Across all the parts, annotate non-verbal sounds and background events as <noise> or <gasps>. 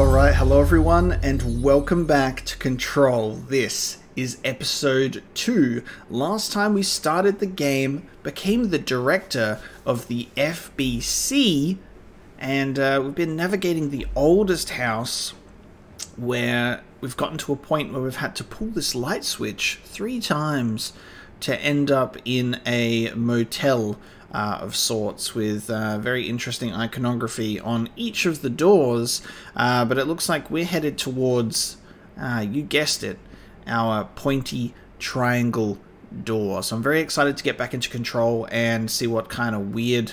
Alright, hello everyone, and welcome back to Control. This is episode 2. Last time we started the game, became the director of the FBC, and uh, we've been navigating the oldest house where we've gotten to a point where we've had to pull this light switch three times to end up in a motel uh, of sorts with uh, very interesting iconography on each of the doors. Uh, but it looks like we're headed towards, uh, you guessed it, our pointy triangle door. So I'm very excited to get back into control and see what kind of weird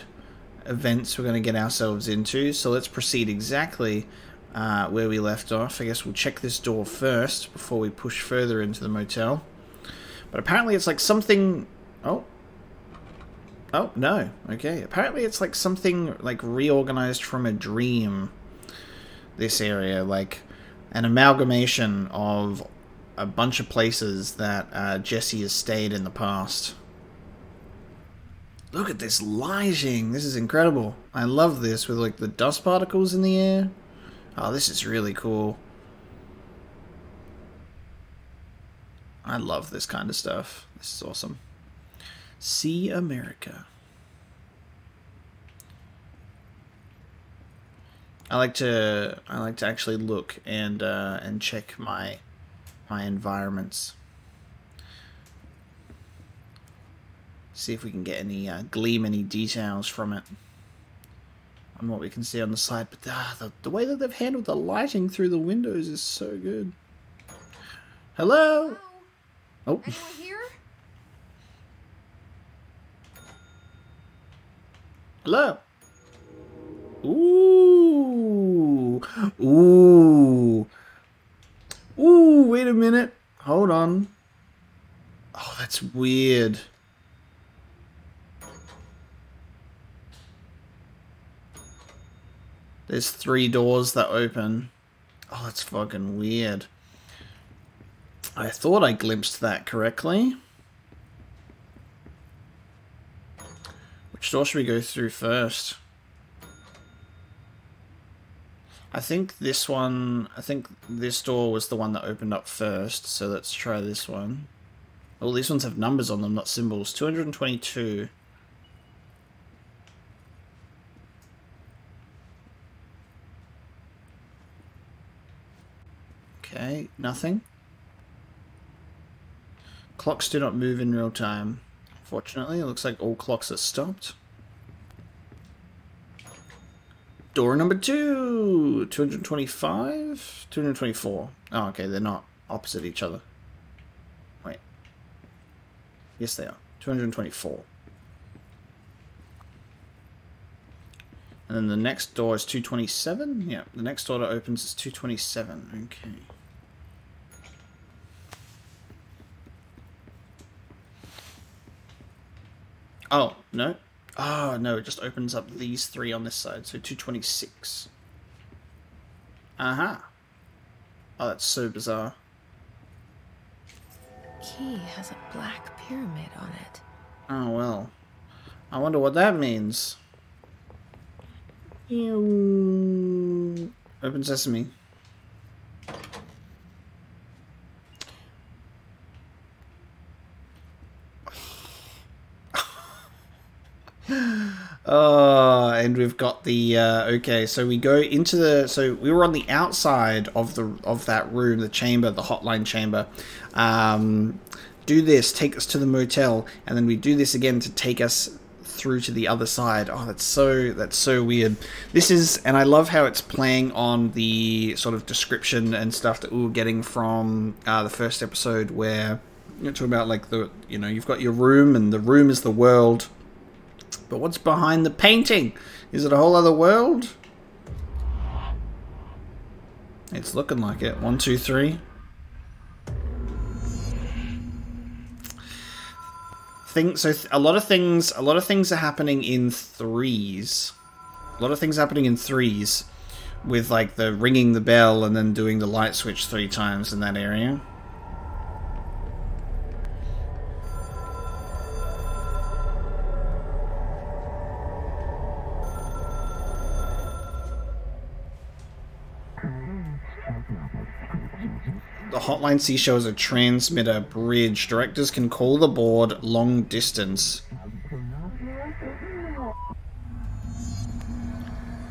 events we're going to get ourselves into. So let's proceed exactly uh, where we left off. I guess we'll check this door first before we push further into the motel. But apparently it's like something... Oh. Oh, no. Okay. Apparently it's like something like reorganized from a dream. This area. Like an amalgamation of a bunch of places that uh, Jesse has stayed in the past. Look at this lighting. This is incredible. I love this with like the dust particles in the air. Oh, this is really cool. I love this kind of stuff. This is awesome. See America. I like to I like to actually look and uh, and check my my environments. See if we can get any uh, gleam any details from it on what we can see on the side. But uh, the, the way that they've handled the lighting through the windows is so good. Hello? Hello? Oh. Anyone here? Hello? Ooh. Ooh. Ooh, wait a minute. Hold on. Oh, that's weird. There's three doors that open. Oh, that's fucking weird. I thought I glimpsed that correctly. Door should we go through first? I think this one, I think this door was the one that opened up first, so let's try this one. Oh, these ones have numbers on them, not symbols. 222. Okay, nothing. Clocks do not move in real time. Fortunately, it looks like all clocks are stopped. Door number two! 225? 224. Oh, okay, they're not opposite each other. Wait. Yes, they are. 224. And then the next door is 227? Yeah, the next door that opens is 227. Okay. Oh, no. Oh, no, it just opens up these three on this side. So 226. Aha. Oh, that's so bizarre. Key has a black pyramid on it. Oh, well. I wonder what that means. Ew. Open sesame. Oh, and we've got the uh, okay. So we go into the. So we were on the outside of the of that room, the chamber, the hotline chamber. Um, do this, take us to the motel, and then we do this again to take us through to the other side. Oh, that's so that's so weird. This is, and I love how it's playing on the sort of description and stuff that we were getting from uh, the first episode, where you talk about like the you know you've got your room, and the room is the world. But what's behind the painting? Is it a whole other world? It's looking like it. One, two, three. Thing, so a lot of things, a lot of things are happening in threes. A lot of things happening in threes, with like the ringing the bell and then doing the light switch three times in that area. Hotline C shows a transmitter bridge. Directors can call the board long distance.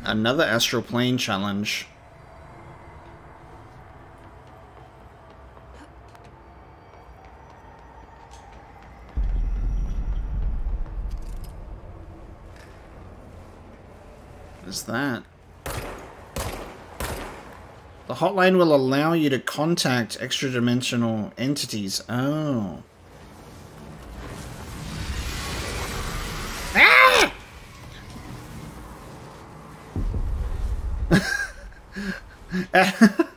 Another astral plane challenge. Is that? The hotline will allow you to contact extra-dimensional entities. Oh. Ah! <laughs>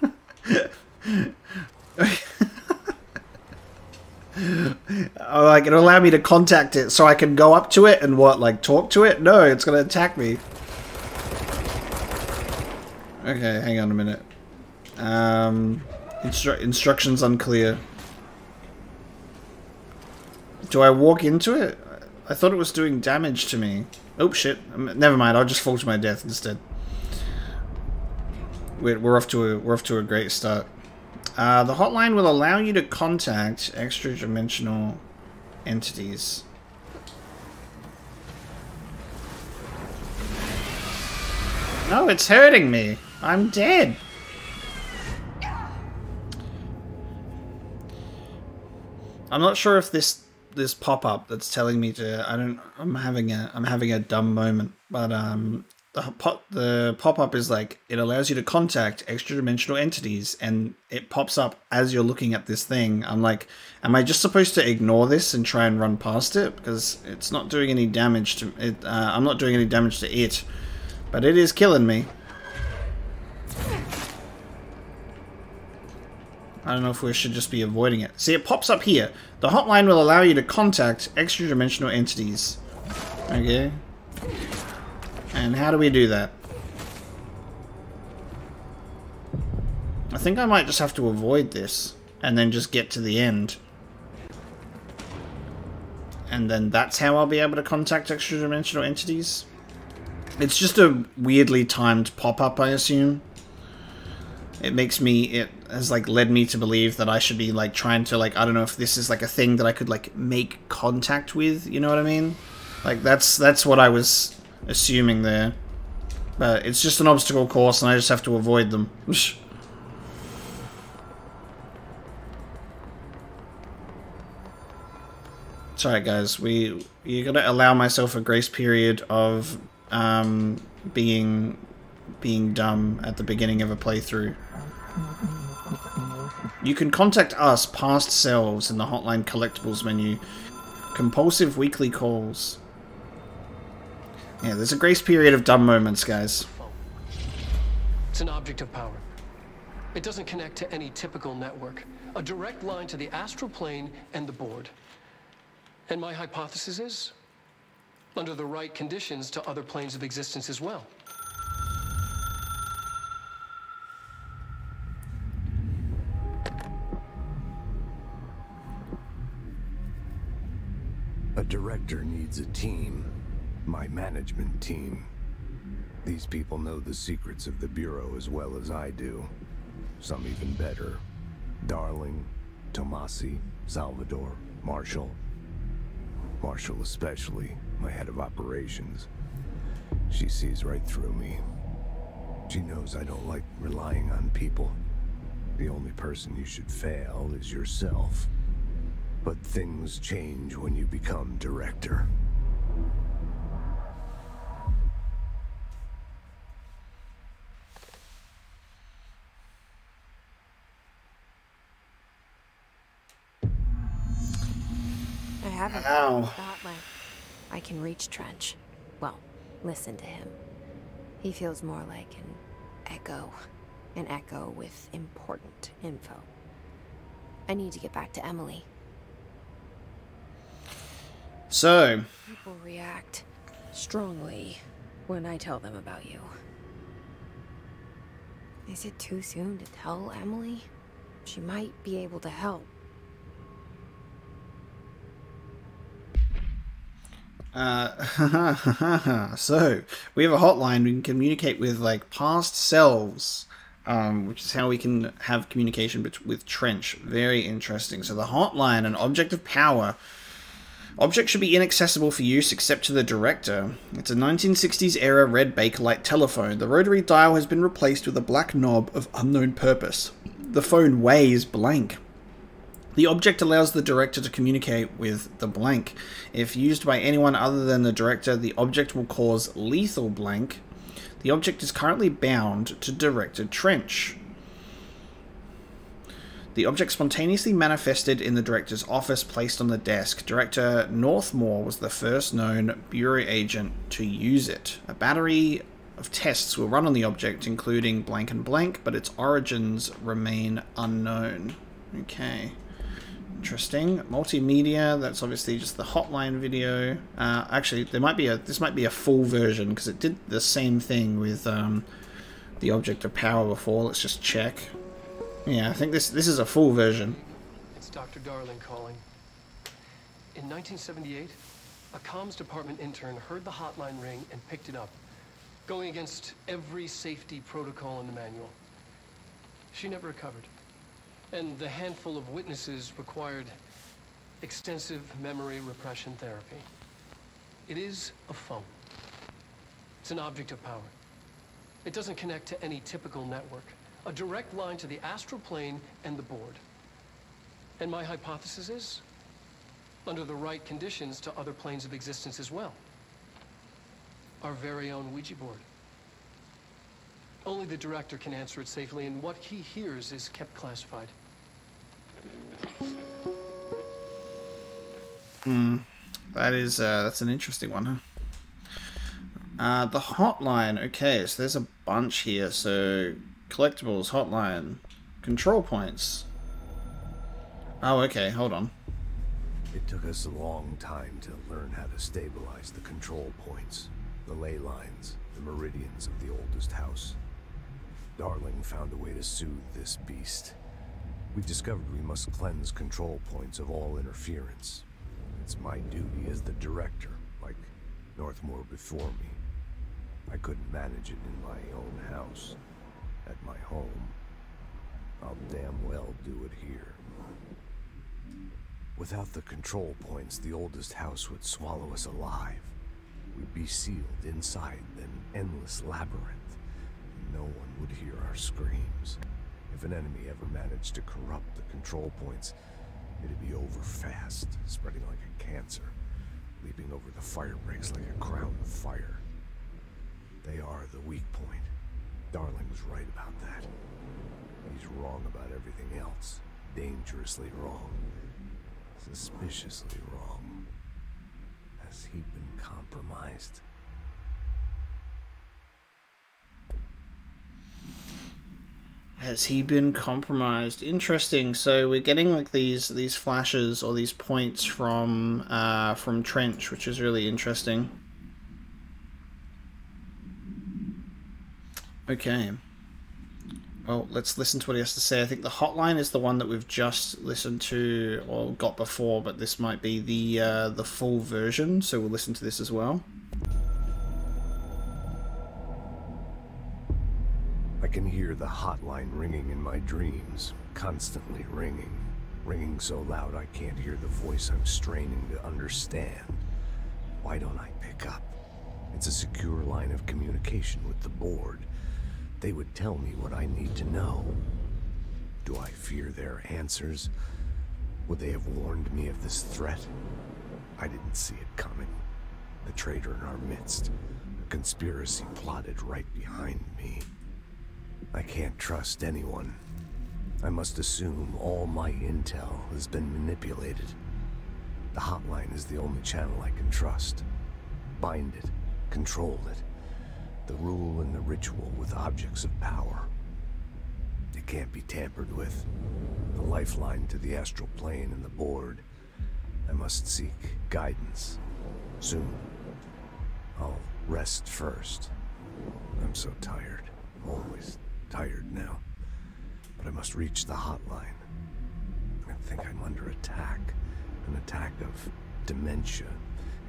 like it'll allow me to contact it so I can go up to it and what, like talk to it? No, it's gonna attack me. Okay, hang on a minute. Um, instru instructions unclear. Do I walk into it? I thought it was doing damage to me. Oh shit! Um, never mind. I'll just fall to my death instead. We're, we're off to a we're off to a great start. Uh, the hotline will allow you to contact extra-dimensional entities. No, it's hurting me. I'm dead. I'm not sure if this this pop up that's telling me to I don't I'm having a I'm having a dumb moment, but um the pop the pop up is like it allows you to contact extra dimensional entities and it pops up as you're looking at this thing. I'm like, am I just supposed to ignore this and try and run past it because it's not doing any damage to it? Uh, I'm not doing any damage to it, but it is killing me. I don't know if we should just be avoiding it. See, it pops up here. The hotline will allow you to contact extra-dimensional entities. Okay. And how do we do that? I think I might just have to avoid this. And then just get to the end. And then that's how I'll be able to contact extra-dimensional entities. It's just a weirdly timed pop-up, I assume. It makes me... It has like led me to believe that I should be like trying to like I don't know if this is like a thing that I could like make contact with, you know what I mean? Like that's that's what I was assuming there. But it's just an obstacle course and I just have to avoid them. <laughs> Sorry guys, we you gotta allow myself a grace period of um being being dumb at the beginning of a playthrough. You can contact us, past selves, in the Hotline Collectibles menu. Compulsive weekly calls. Yeah, there's a grace period of dumb moments, guys. It's an object of power. It doesn't connect to any typical network. A direct line to the astral plane and the board. And my hypothesis is, under the right conditions, to other planes of existence as well. A director needs a team. My management team. These people know the secrets of the Bureau as well as I do. Some even better. Darling, Tomasi, Salvador, Marshall. Marshall especially, my head of operations. She sees right through me. She knows I don't like relying on people. The only person you should fail is yourself. But things change when you become director. I haven't Ow. thought like I can reach Trench. Well, listen to him. He feels more like an echo. An echo with important info. I need to get back to Emily. So, People react strongly when I tell them about you. Is it too soon to tell Emily? She might be able to help. uh, <laughs> so we have a hotline we can communicate with like past selves um, which is how we can have communication with Trench. Very interesting. So the hotline, an object of power. Object should be inaccessible for use except to the director. It's a 1960s era red Bakelite telephone. The rotary dial has been replaced with a black knob of unknown purpose. The phone weighs blank. The object allows the director to communicate with the blank. If used by anyone other than the director, the object will cause lethal blank. The object is currently bound to Director Trench. The object spontaneously manifested in the director's office, placed on the desk. Director Northmore was the first known Bureau agent to use it. A battery of tests were run on the object, including blank and blank, but its origins remain unknown. Okay. Interesting. Multimedia, that's obviously just the hotline video. Uh, actually, there might be a this might be a full version because it did the same thing with um, the object of power before. Let's just check. Yeah, I think this this is a full version. It's Dr. Darling calling. In 1978, a comms department intern heard the hotline ring and picked it up, going against every safety protocol in the manual. She never recovered. And the handful of witnesses required extensive memory repression therapy. It is a phone. It's an object of power. It doesn't connect to any typical network. A direct line to the astral plane and the board. And my hypothesis is, under the right conditions, to other planes of existence as well. Our very own Ouija board. Only the director can answer it safely, and what he hears is kept classified. Hmm. That is, uh, that's an interesting one, huh? Uh, the hotline. Okay, so there's a bunch here. So, collectibles, hotline, control points. Oh, okay, hold on. It took us a long time to learn how to stabilize the control points, the ley lines, the meridians of the oldest house. Darling found a way to soothe this beast. We discovered we must cleanse control points of all interference. It's my duty as the director, like Northmore before me. I couldn't manage it in my own house, at my home. I'll damn well do it here. Without the control points, the oldest house would swallow us alive. We'd be sealed inside an endless labyrinth. No one would hear our screams. If an enemy ever managed to corrupt the control points, it'd be over fast, spreading like a cancer, leaping over the fire breaks like a crown of fire. They are the weak point. Darling was right about that. He's wrong about everything else. Dangerously wrong. Suspiciously wrong. Has he been compromised? Has he been compromised? Interesting. So we're getting like these these flashes or these points from uh, from Trench, which is really interesting. Okay. Well, let's listen to what he has to say. I think the hotline is the one that we've just listened to or got before, but this might be the uh, the full version. So we'll listen to this as well. I can hear the hotline ringing in my dreams, constantly ringing. Ringing so loud I can't hear the voice I'm straining to understand. Why don't I pick up? It's a secure line of communication with the board. They would tell me what I need to know. Do I fear their answers? Would they have warned me of this threat? I didn't see it coming. The traitor in our midst. A conspiracy plotted right behind me. I can't trust anyone. I must assume all my intel has been manipulated. The hotline is the only channel I can trust. Bind it, control it. The rule and the ritual with objects of power. It can't be tampered with. The lifeline to the astral plane and the board. I must seek guidance. Soon. I'll rest first. I'm so tired. Always tired now, but I must reach the hotline. I think I'm under attack. An attack of dementia,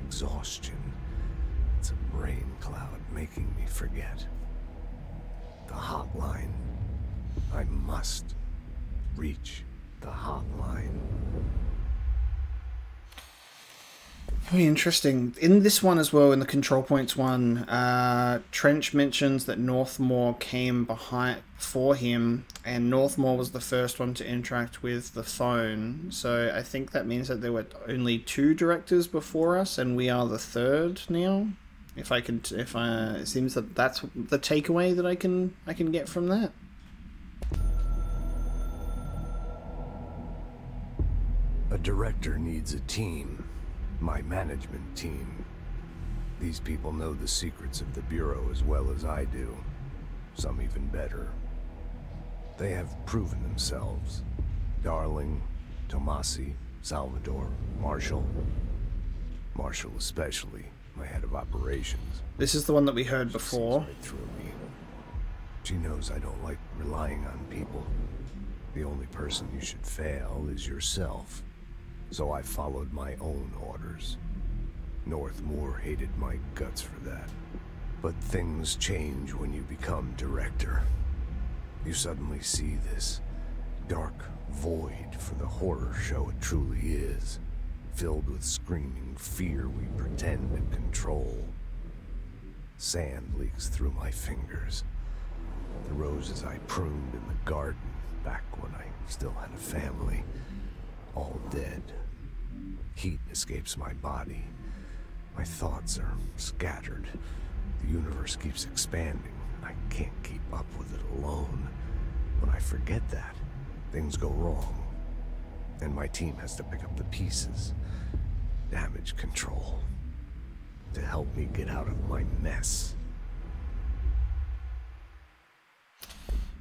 exhaustion. It's a brain cloud making me forget. The hotline. I must reach the hotline. Very interesting. In this one as well, in the control points one, uh, Trench mentions that Northmore came behind for him, and Northmore was the first one to interact with the phone. So I think that means that there were only two directors before us, and we are the third now. If I can, if I, it seems that that's the takeaway that I can I can get from that. A director needs a team. My management team. These people know the secrets of the Bureau as well as I do. Some even better. They have proven themselves. Darling, Tomasi, Salvador, Marshall. Marshall especially, my head of operations. This is the one that we heard She before. through me. She knows I don't like relying on people. The only person you should fail is yourself. So I followed my own orders. Northmore hated my guts for that. But things change when you become director. You suddenly see this dark void for the horror show it truly is, filled with screaming fear we pretend to control. Sand leaks through my fingers. The roses I pruned in the garden back when I still had a family, all dead. Heat escapes my body. My thoughts are scattered. The universe keeps expanding. I can't keep up with it alone. When I forget that, things go wrong. And my team has to pick up the pieces. Damage control. To help me get out of my mess.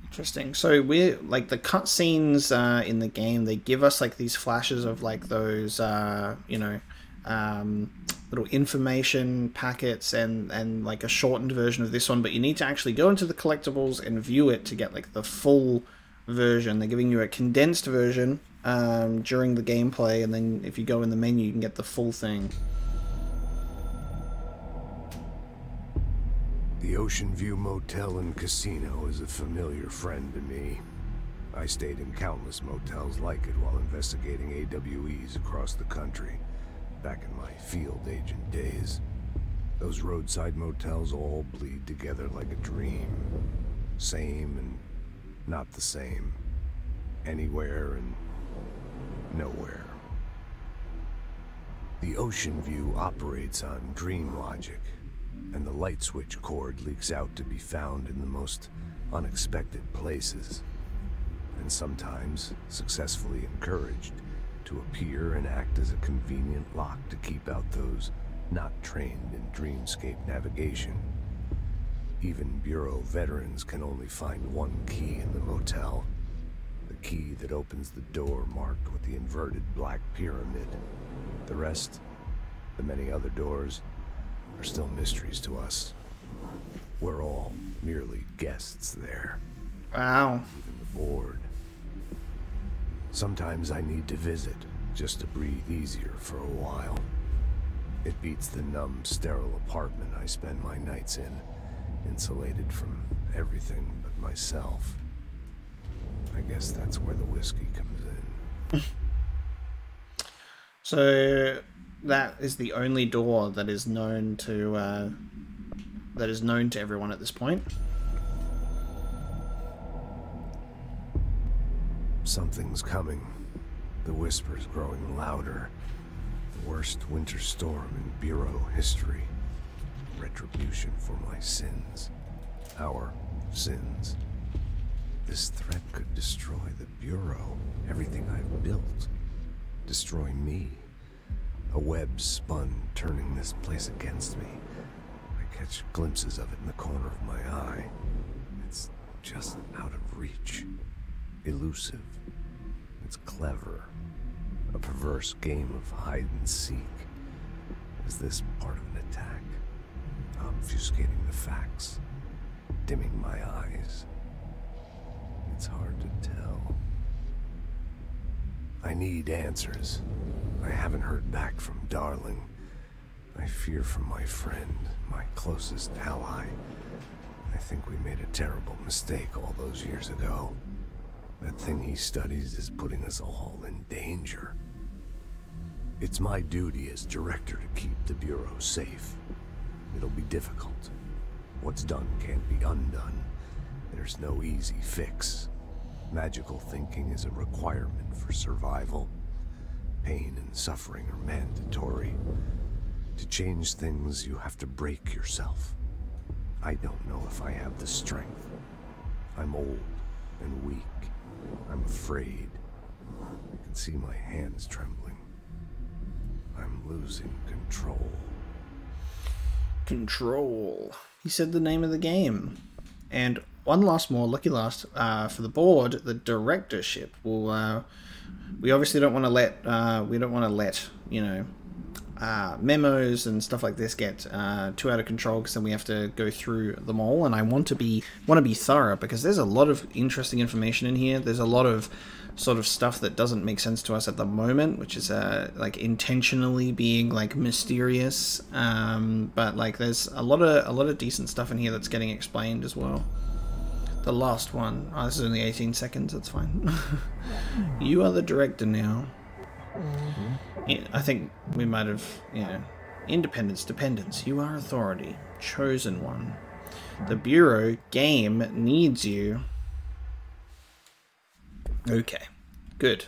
Interesting. So we're like the cutscenes uh, in the game. They give us like these flashes of like those, uh, you know, um, little information packets and and like a shortened version of this one. But you need to actually go into the collectibles and view it to get like the full version. They're giving you a condensed version um, during the gameplay, and then if you go in the menu, you can get the full thing. The Ocean View Motel and Casino is a familiar friend to me. I stayed in countless motels like it while investigating AWEs across the country, back in my field agent days. Those roadside motels all bleed together like a dream. Same and not the same. Anywhere and nowhere. The Ocean View operates on dream logic, and the light switch cord leaks out to be found in the most unexpected places, and sometimes successfully encouraged to appear and act as a convenient lock to keep out those not trained in dreamscape navigation. Even Bureau veterans can only find one key in the motel. Key that opens the door marked with the inverted black pyramid. The rest, the many other doors, are still mysteries to us. We're all merely guests there, Wow. even the board. Sometimes I need to visit, just to breathe easier for a while. It beats the numb, sterile apartment I spend my nights in, insulated from everything but myself. I guess that's where the whiskey comes in. <laughs> So that is the only door that is known to uh, that is known to everyone at this point. Something's coming. The whispers growing louder. The worst winter storm in Bureau history. Retribution for my sins. Our sins. This threat could destroy the Bureau, everything I've built. Destroy me. A web spun, turning this place against me. I catch glimpses of it in the corner of my eye. It's just out of reach. Elusive. It's clever. A perverse game of hide and seek. Is this part of an attack? Obfuscating the facts. Dimming my eyes. It's hard to tell. I need answers. I haven't heard back from Darling. I fear for my friend, my closest ally. I think we made a terrible mistake all those years ago. That thing he studies is putting us all in danger. It's my duty as director to keep the Bureau safe. It'll be difficult. What's done can't be undone. There's no easy fix. Magical thinking is a requirement for survival. Pain and suffering are mandatory. To change things, you have to break yourself. I don't know if I have the strength. I'm old and weak. I'm afraid. I can see my hands trembling. I'm losing control. Control. He said the name of the game. And one last more, lucky last, uh, for the board, the directorship will. Uh, we obviously don't want to let. Uh, we don't want to let you know. Uh, memos and stuff like this get uh, too out of control because then we have to go through them all and I want to be want to be thorough because there's a lot of interesting information in here there's a lot of sort of stuff that doesn't make sense to us at the moment, which is uh, like intentionally being like mysterious. Um, but like there's a lot of a lot of decent stuff in here that's getting explained as well. The last one. Oh, this is only 18 seconds. That's fine. <laughs> you are the director now. Mm-hmm. Yeah, I think we might have, you know, independence, dependence. You are authority, chosen one. The Bureau game needs you. Okay, good.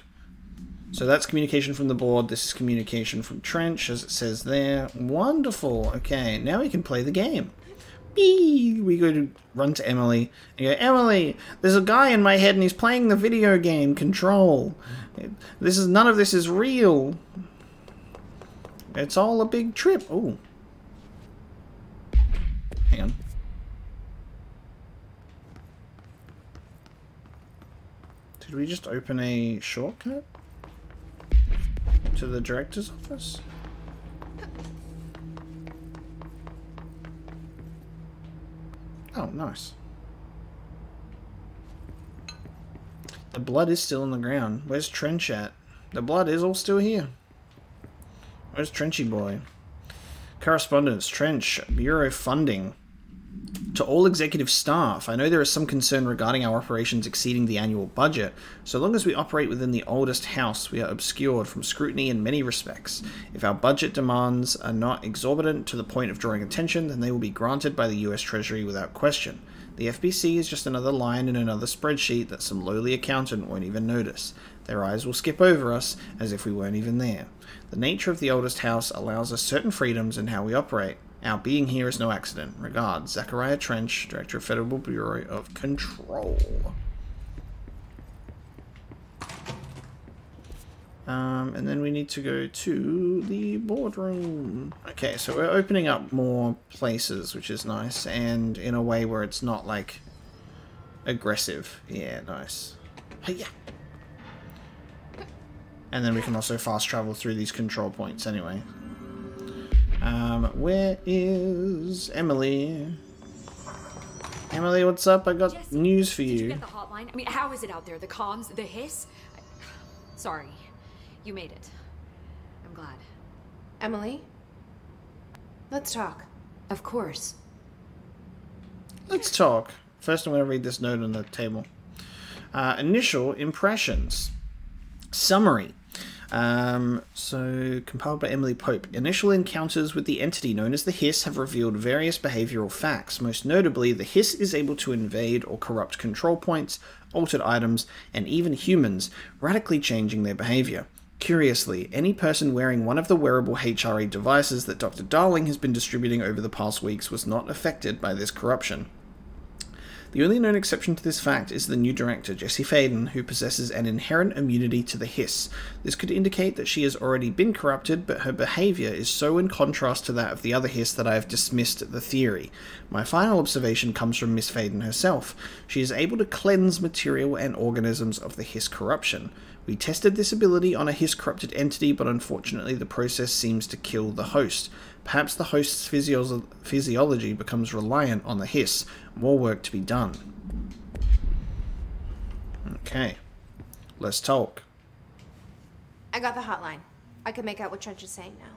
So that's communication from the board. This is communication from Trench, as it says there. Wonderful. Okay, now we can play the game. Bee! We go to run to Emily and go, Emily, there's a guy in my head and he's playing the video game Control. This is none of this is real. It's all a big trip. Oh. Hang on. Did we just open a shortcut? To the director's office? Oh, nice. The blood is still on the ground. Where's Trench at? The blood is all still here. Where's Trenchy boy? Correspondence, Trench, Bureau funding. To all executive staff, I know there is some concern regarding our operations exceeding the annual budget. So long as we operate within the oldest house, we are obscured from scrutiny in many respects. If our budget demands are not exorbitant to the point of drawing attention, then they will be granted by the US Treasury without question. The FBC is just another line in another spreadsheet that some lowly accountant won't even notice. Their eyes will skip over us as if we weren't even there. The nature of the oldest house allows us certain freedoms in how we operate. Our being here is no accident. Regards, Zachariah Trench, Director of Federal Bureau of Control. Um, and then we need to go to the boardroom. Okay, so we're opening up more places, which is nice, and in a way where it's not, like, aggressive. Yeah, nice. Hey, And then we can also fast travel through these control points anyway. Um, where is Emily? Emily, what's up? I got Jesse, news for Did you you. get the hotline? I mean, how is it out there? The comms, the hiss? I... Sorry, you made it. I'm glad. Emily? Let's talk. Of course. Let's talk. First, I'm going to read this note on the table. Uh, initial impressions. Summary. Um, so, compiled by Emily Pope. Initial encounters with the entity known as the Hiss have revealed various behavioral facts. Most notably, the Hiss is able to invade or corrupt control points, altered items, and even humans, radically changing their behavior. Curiously, any person wearing one of the wearable HRE devices that Dr. Darling has been distributing over the past weeks was not affected by this corruption. The only known exception to this fact is the new director, Jesse Faden, who possesses an inherent immunity to the hiss. This could indicate that she has already been corrupted, but her behavior is so in contrast to that of the other hiss that I have dismissed the theory. My final observation comes from Miss Faden herself. She is able to cleanse material and organisms of the hiss corruption. We tested this ability on a hiss corrupted entity, but unfortunately the process seems to kill the host. Perhaps the host's physio- physiology becomes reliant on the hiss. More work to be done. Okay. Let's talk. I got the hotline. I can make out what Trench is saying now.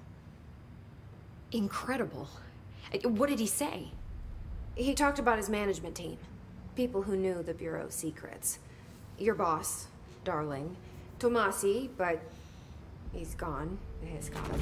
Incredible. Uh, What did he say? He talked about his management team. People who knew the Bureau's secrets. your boss, darling. Tomasi, but he's gone. He's gone.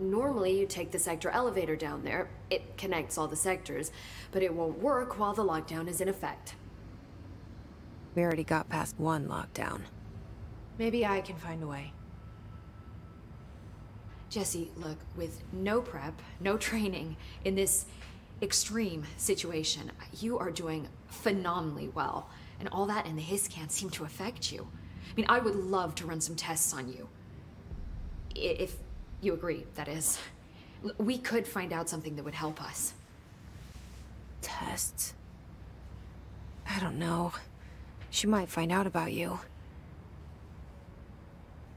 Normally, you take the sector elevator down there. It connects all the sectors, but it won't work while the lockdown is in effect. We already got past one lockdown. Maybe I can find a way. Jesse, look, with no prep, no training, in this extreme situation, you are doing phenomenally well. And all that and the hiss can't seem to affect you. I mean, I would love to run some tests on you. If you agree, that is. We could find out something that would help us. Tests? I don't know. She might find out about you.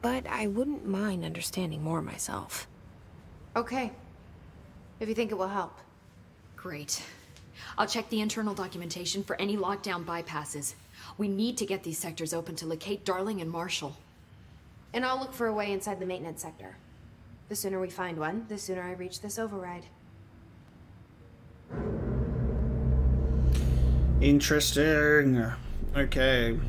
But I wouldn't mind understanding more myself. Okay. If you think it will help. Great. I'll check the internal documentation for any lockdown bypasses. We need to get these sectors open to locate Darling and Marshall. And I'll look for a way inside the maintenance sector. The sooner we find one, the sooner I reach this override. Interesting. Okay.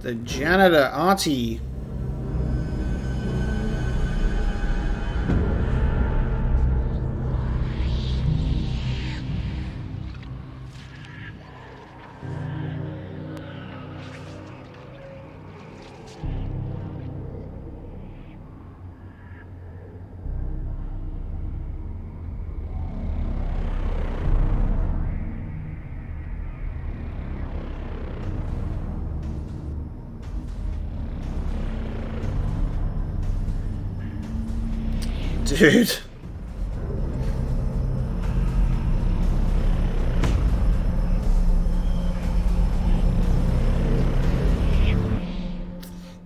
The janitor, Ahti. Dude.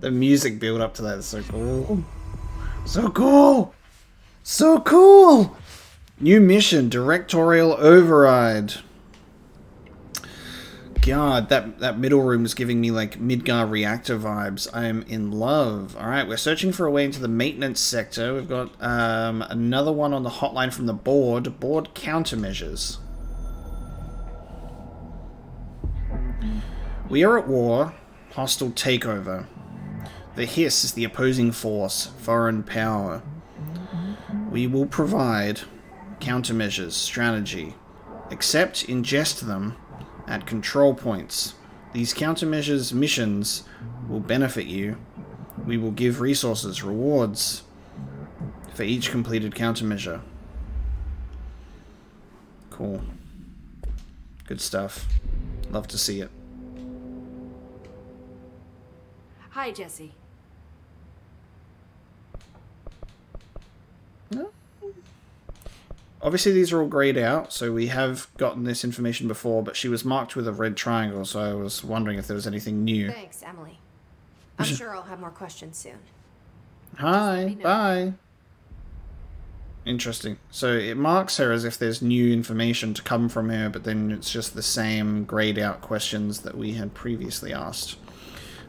The music build up to that is so cool. So cool! So cool! New mission, directorial override. God, that that middle room is giving me like Midgar reactor vibes. I am in love. All right, we're searching for a way into the maintenance sector. We've got um, another one on the hotline from the board. Board countermeasures. We are at war. Hostile takeover. The hiss is the opposing force. Foreign power. We will provide countermeasures, strategy. Accept, ingest them at control points. These countermeasures missions will benefit you. We will give resources, rewards for each completed countermeasure. Cool. Good stuff. Love to see it. Hi, Jesse. Obviously, these are all grayed out, so we have gotten this information before, but she was marked with a red triangle, so I was wondering if there was anything new. Thanks, Emily. I'm sure I'll have more questions soon. Hi, bye. Interesting. So it marks her as if there's new information to come from her, but then it's just the same grayed out questions that we had previously asked.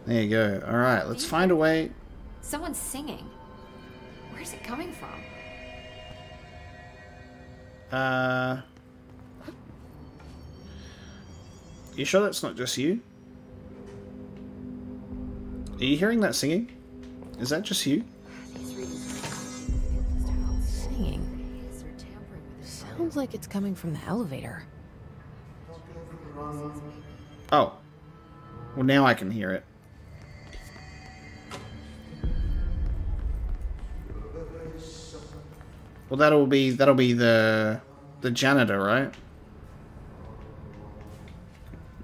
There you go. All right, let's find a way. Someone's singing. Where's it coming from? Uh, you sure that's not just you? Are you hearing that singing? Is that just you? Singing. Sounds like it's coming from the elevator. Oh. Well, now I can hear it. Well, that'll be that'll be the the janitor, right?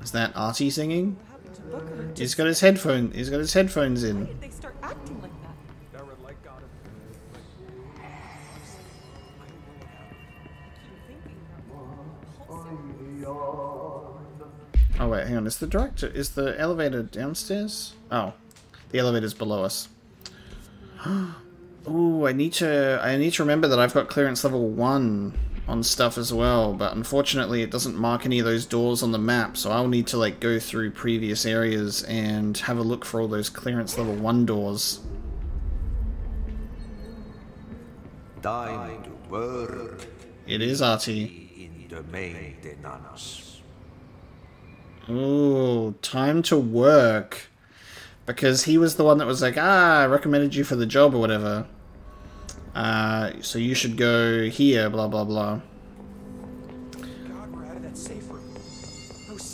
Is that Ahti singing? He's got his headphone. He's got his headphones in. They start acting like that. Oh wait, hang on. Is the director? Is the elevator downstairs? Oh, the elevator's below us. <gasps> Ooh, I need to. I need to remember that I've got clearance level one on stuff as well, but unfortunately it doesn't mark any of those doors on the map, so I'll need to like go through previous areas and have a look for all those clearance level one doors. Time to work It is in. Ooh, time to work. Because he was the one that was like, ah, I recommended you for the job or whatever. Uh, so you should go here, blah, blah, blah.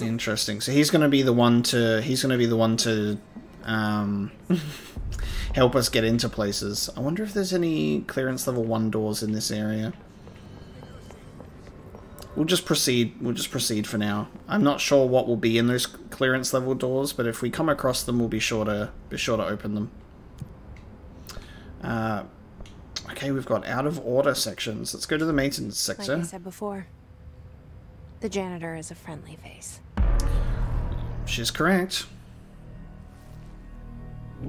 Interesting. So he's going to be the one to, he's going to be the one to, um, <laughs> help us get into places. I wonder if there's any clearance level 1 doors in this area. We'll just proceed. We'll just proceed for now. I'm not sure what will be in those clearance level doors, but if we come across them, we'll be sure to be sure to open them. Uh, okay, we've got out of order sections. Let's go to the maintenance Like I said before, the janitor is a friendly face. She's correct. <laughs>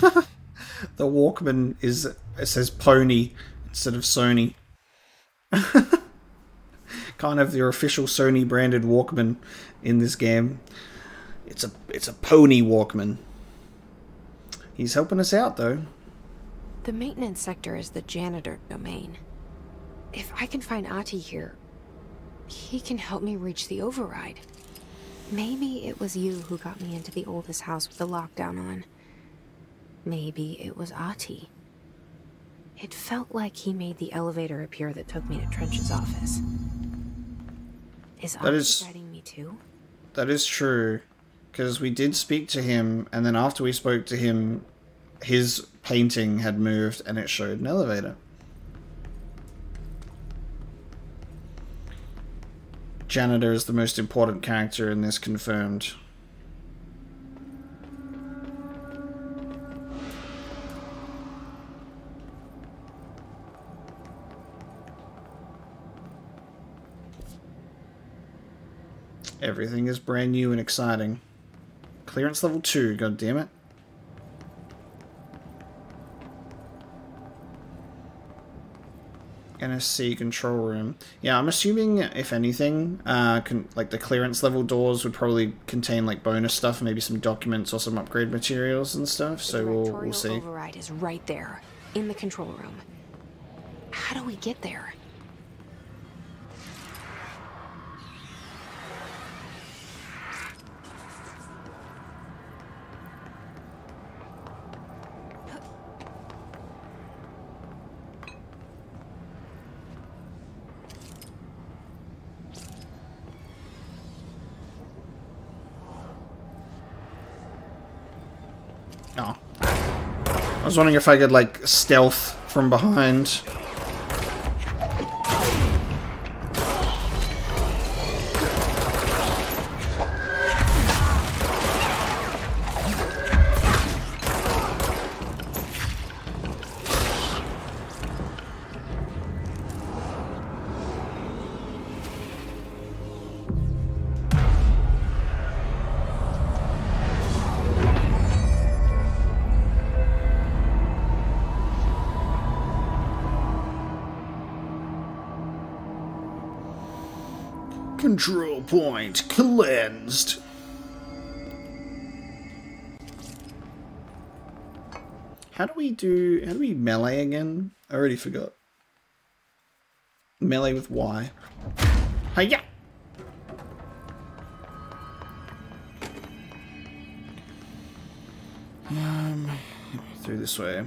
the Walkman is it says pony instead of Sony. <laughs> kind of your official Sony branded Walkman in this game. It's a it's a pony Walkman. He's helping us out though. The maintenance sector is the janitor domain. If I can find Ahti here, he can help me reach the override. Maybe it was you who got me into the oldest house with the lockdown on. Maybe it was Ahti. It felt like he made the elevator appear that took me to Trench's office. Is That Ahti is- guiding me too? That is true. Because we did speak to him, and then after we spoke to him, his painting had moved and it showed an elevator. Janitor is the most important character in this confirmed. Everything is brand new and exciting. Clearance level 2, god damn it. NSC control room. Yeah, I'm assuming if anything, uh, con- like the clearance level doors would probably contain like bonus stuff, maybe some documents or some upgrade materials and stuff. So we'll we'll see. override is right there, in the control room. How do we get there? Oh. I was wondering if I could like stealth from behind. Control point cleansed. How do we do? How do we melee again? I already forgot. Melee with Y. Hiya! Um, through this way.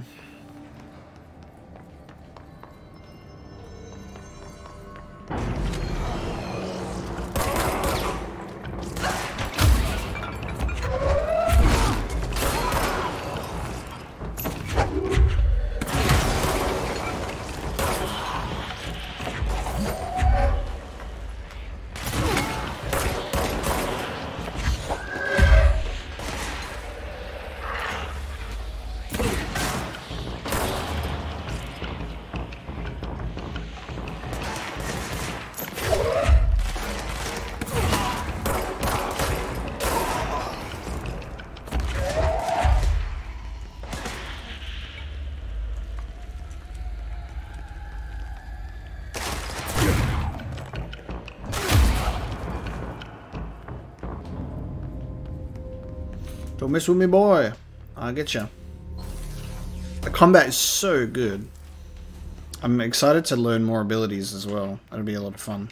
Don't mess with me, boy. I'll get you. The combat is so good. I'm excited to learn more abilities as well. That'll be a lot of fun.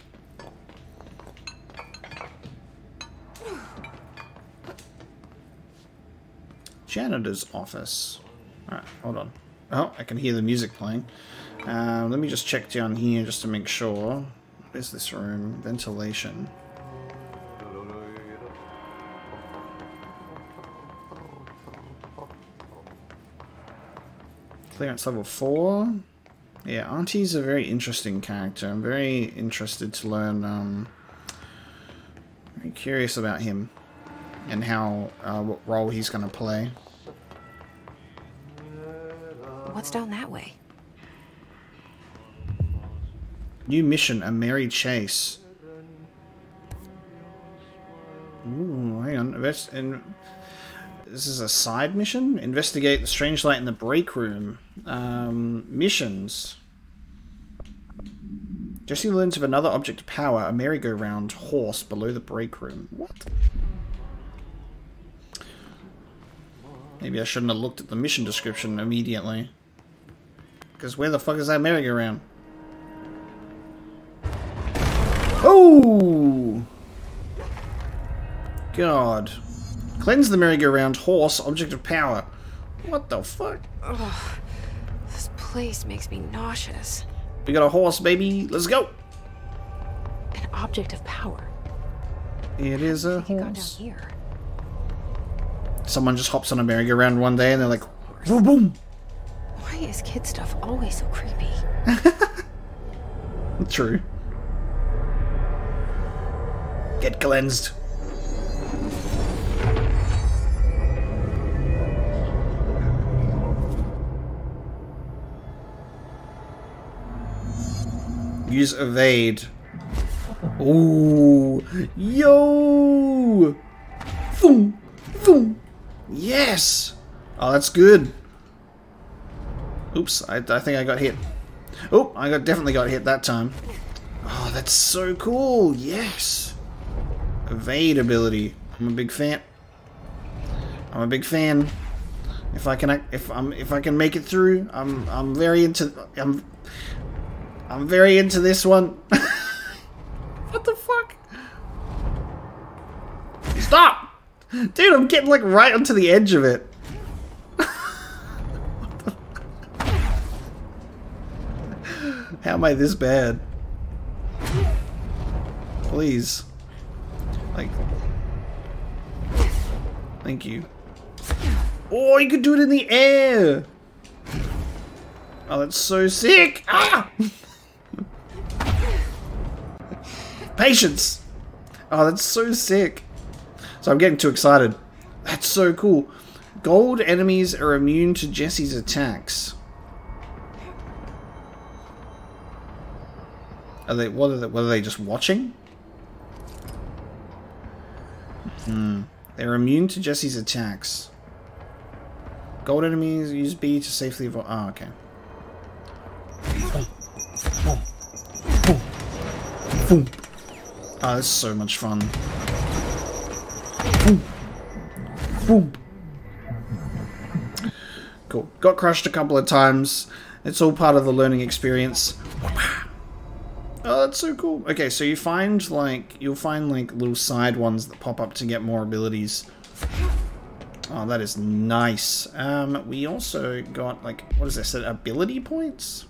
Janitor's office. Alright, hold on. Oh, I can hear the music playing. Uh, let me just check down here just to make sure. Where's this room? Ventilation. Clearance level 4. Yeah, Auntie's a very interesting character. I'm very interested to learn, um, very curious about him and how, uh, what role he's going to play. What's down that way? New mission, a merry chase. Ooh, hang on. Invest in... This is a side mission? Investigate the strange light in the break room. Um, missions. Jesse learns of another object of power, a merry-go-round horse below the break room. What? Maybe I shouldn't have looked at the mission description immediately. Because where the fuck is that merry-go-round? Oh! God. Cleanse the merry-go-round horse, object of power. What the fuck? This place makes me nauseous. We got a horse, baby. Let's go. An object of power. It is a You got down horse. Someone just hops on a merry-go-round one day and they're like, boom, boom. Why is kid stuff always so creepy? <laughs> True. Get cleansed. Use evade. Ooh. Yo! Boom! Boom! Yes! Oh, that's good. Oops, I, I think I got hit. Oh, I got definitely got hit that time. Oh, that's so cool. Yes. Evade ability. I'm a big fan. I'm a big fan. If I can, if I'm, if I can make it through, I'm, I'm very into, I'm, I'm very into this one. <laughs> what the fuck? Stop, dude! I'm getting like right onto the edge of it. <laughs> How am I this bad? Please. Like. Thank you. Oh, you could do it in the air! Oh, that's so sick! Ah! <laughs> Patience! Oh, that's so sick. So I'm getting too excited. That's so cool. Gold enemies are immune to Jesse's attacks. Are they? What are they? What are they just watching? Hmm. They're immune to Jesse's attacks. Gold enemies use B to safely avoid. Oh, okay. Oh, that's so much fun. Boom. Boom. Cool. Got crushed a couple of times. It's all part of the learning experience. Oh, that's so cool. Okay, so you find like you'll find like little side ones that pop up to get more abilities. Oh, that is nice. Um, we also got like what is this? Ability points.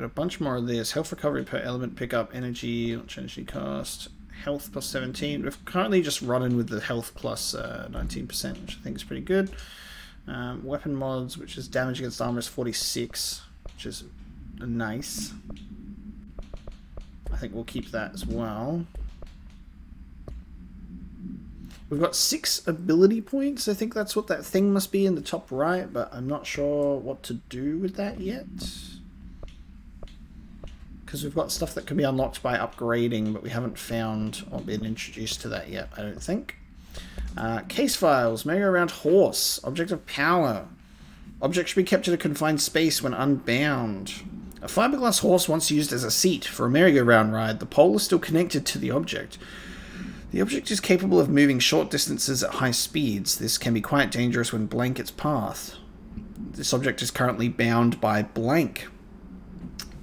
Got a bunch more of this. Health recovery per element pickup, energy, energy cost, health plus 17. We're currently just running with the health plus uh, 19%, which I think is pretty good. Um, weapon mods, which is damage against armor is 46, which is nice. I think we'll keep that as well. We've got six ability points. I think that's what that thing must be in the top right, but I'm not sure what to do with that yet because we've got stuff that can be unlocked by upgrading, but we haven't found or been introduced to that yet, I don't think. Uh, case files, merry-go-round horse, object of power. Object should be kept in a confined space when unbound. A fiberglass horse once used as a seat for a merry-go-round ride. The pole is still connected to the object. The object is capable of moving short distances at high speeds. This can be quite dangerous when blank its path. This object is currently bound by blank.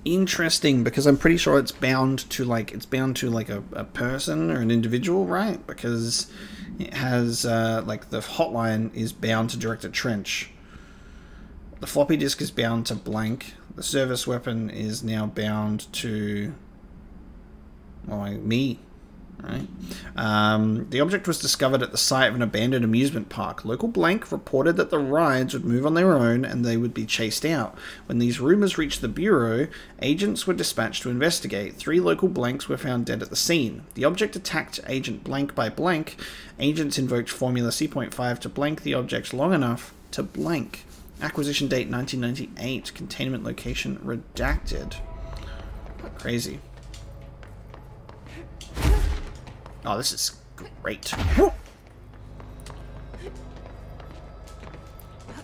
Interesting, because I'm pretty sure it's bound to like it's bound to like a, a person or an individual, right? Because it has uh, like the hotline is bound to Director Trench. The floppy disk is bound to blank. The service weapon is now bound to well, me, Um, the object was discovered at the site of an abandoned amusement park. Local Blank reported that the rides would move on their own and they would be chased out. When these rumors reached the Bureau, agents were dispatched to investigate. Three local Blanks were found dead at the scene. The object attacked Agent Blank by Blank. Agents invoked Formula C.5 to blank the object long enough to blank. Acquisition date 1998. Containment location redacted. Crazy. Oh, this is great.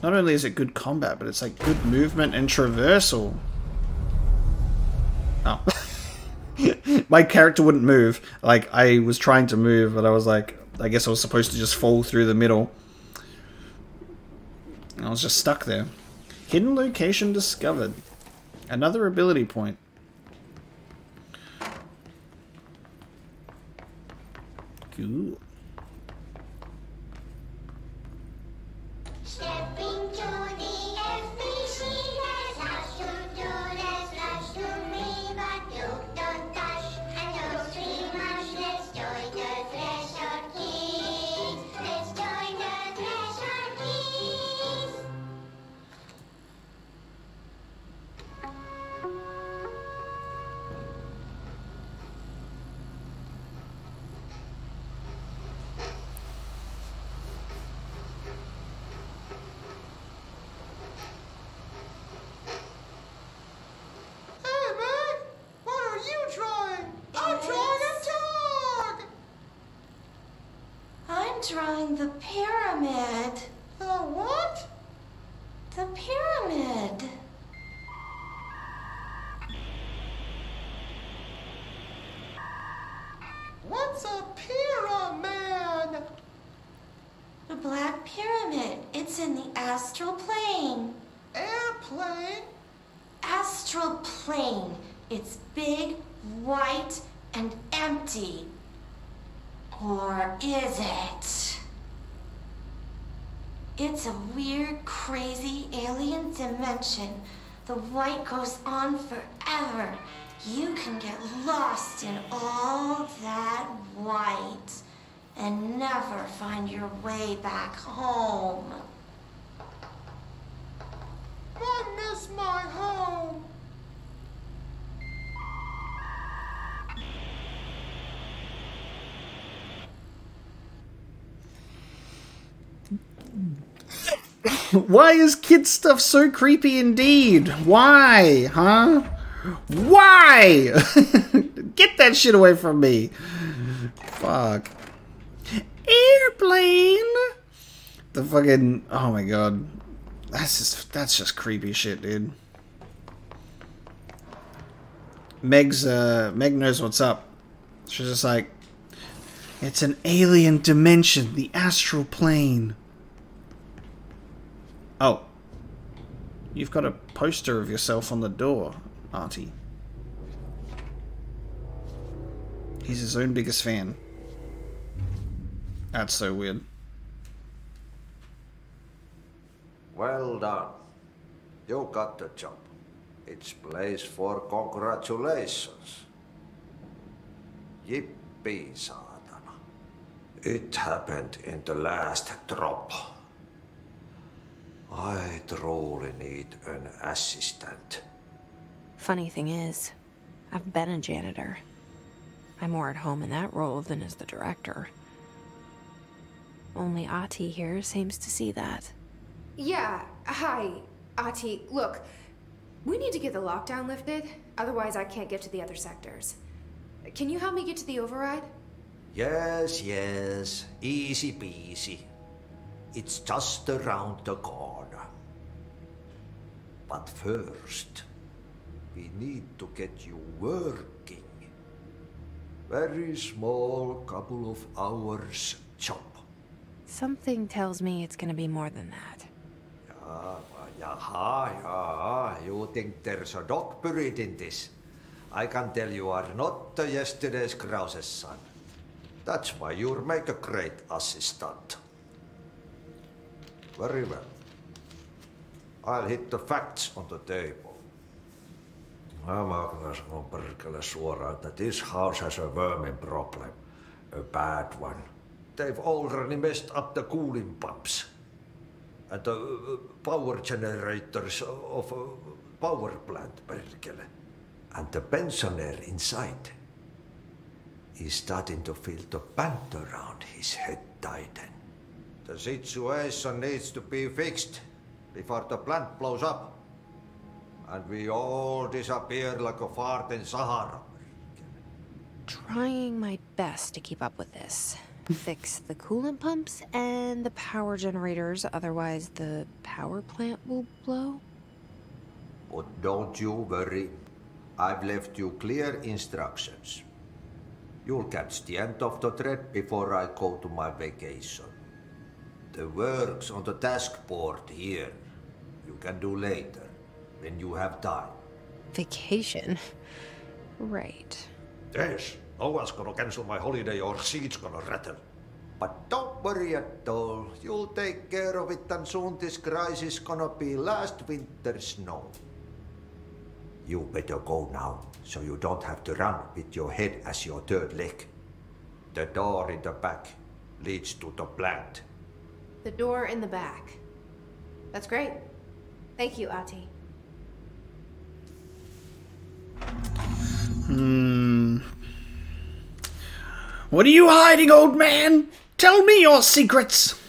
Not only is it good combat, but it's like good movement and traversal. Oh. <laughs> My character wouldn't move. Like, I was trying to move, but I was like, I guess I was supposed to just fall through the middle. I was just stuck there. Hidden location discovered. Another ability point. Cool. The white goes on forever. You can get lost in all that white and never find your way back home. I miss my home. Why is kid stuff so creepy indeed? Why, huh? Why? <laughs> Get that shit away from me. Fuck. Airplane. The fucking oh my god. That's just that's just creepy shit, dude. Meg's uh Meg knows what's up. She's just like it's an alien dimension, the astral plane. Oh. You've got a poster of yourself on the door, Artie. He's his own biggest fan. That's so weird. Well done. You got the job. It's place for congratulations. Yippee, saatana. It happened in the last drop. I truly need an assistant. Funny thing is, I've been a janitor. I'm more at home in that role than as the director. Only Ahti here seems to see that. Yeah, hi, Ahti. Look, we need to get the lockdown lifted, otherwise, I can't get to the other sectors. Can you help me get to the override? Yes, yes. Easy peasy. It's just around the corner. But first, we need to get you working. Very small, couple of hours job. Something tells me it's gonna be more than that. Ah, Yaha, yaha, you think there's a dog buried in this? I can tell you are not the yesterday's Krause's son. That's why you'll make a great assistant. Very well. I'll hit the facts on the table. I'm sanon perkele suoraan, that this house has a vermin problem. A bad one. They've already messed up the cooling pumps. And the uh, power generators of a power plant, perkele. And the pensioner inside is starting to feel the band around his head tighten. The situation needs to be fixed before the plant blows up. And we all disappear like a fart in Sahara. Trying my best to keep up with this. Fix the coolant pumps and the power generators, otherwise the power plant will blow. But don't you worry. I've left you clear instructions. You'll catch the end of the thread before I go to my vacation. The work's on the task board here. You can do later, when you have time. Vacation? Right. Yes, no one's gonna cancel my holiday or seat's gonna rattle. But don't worry at all. You'll take care of it and soon this crisis gonna be last winter's snow. You better go now, so you don't have to run with your head as your third leg. The door in the back leads to the plant. The door in the back. That's great. Thank you, Ahti. Hmm. What are you hiding, old man? Tell me your secrets.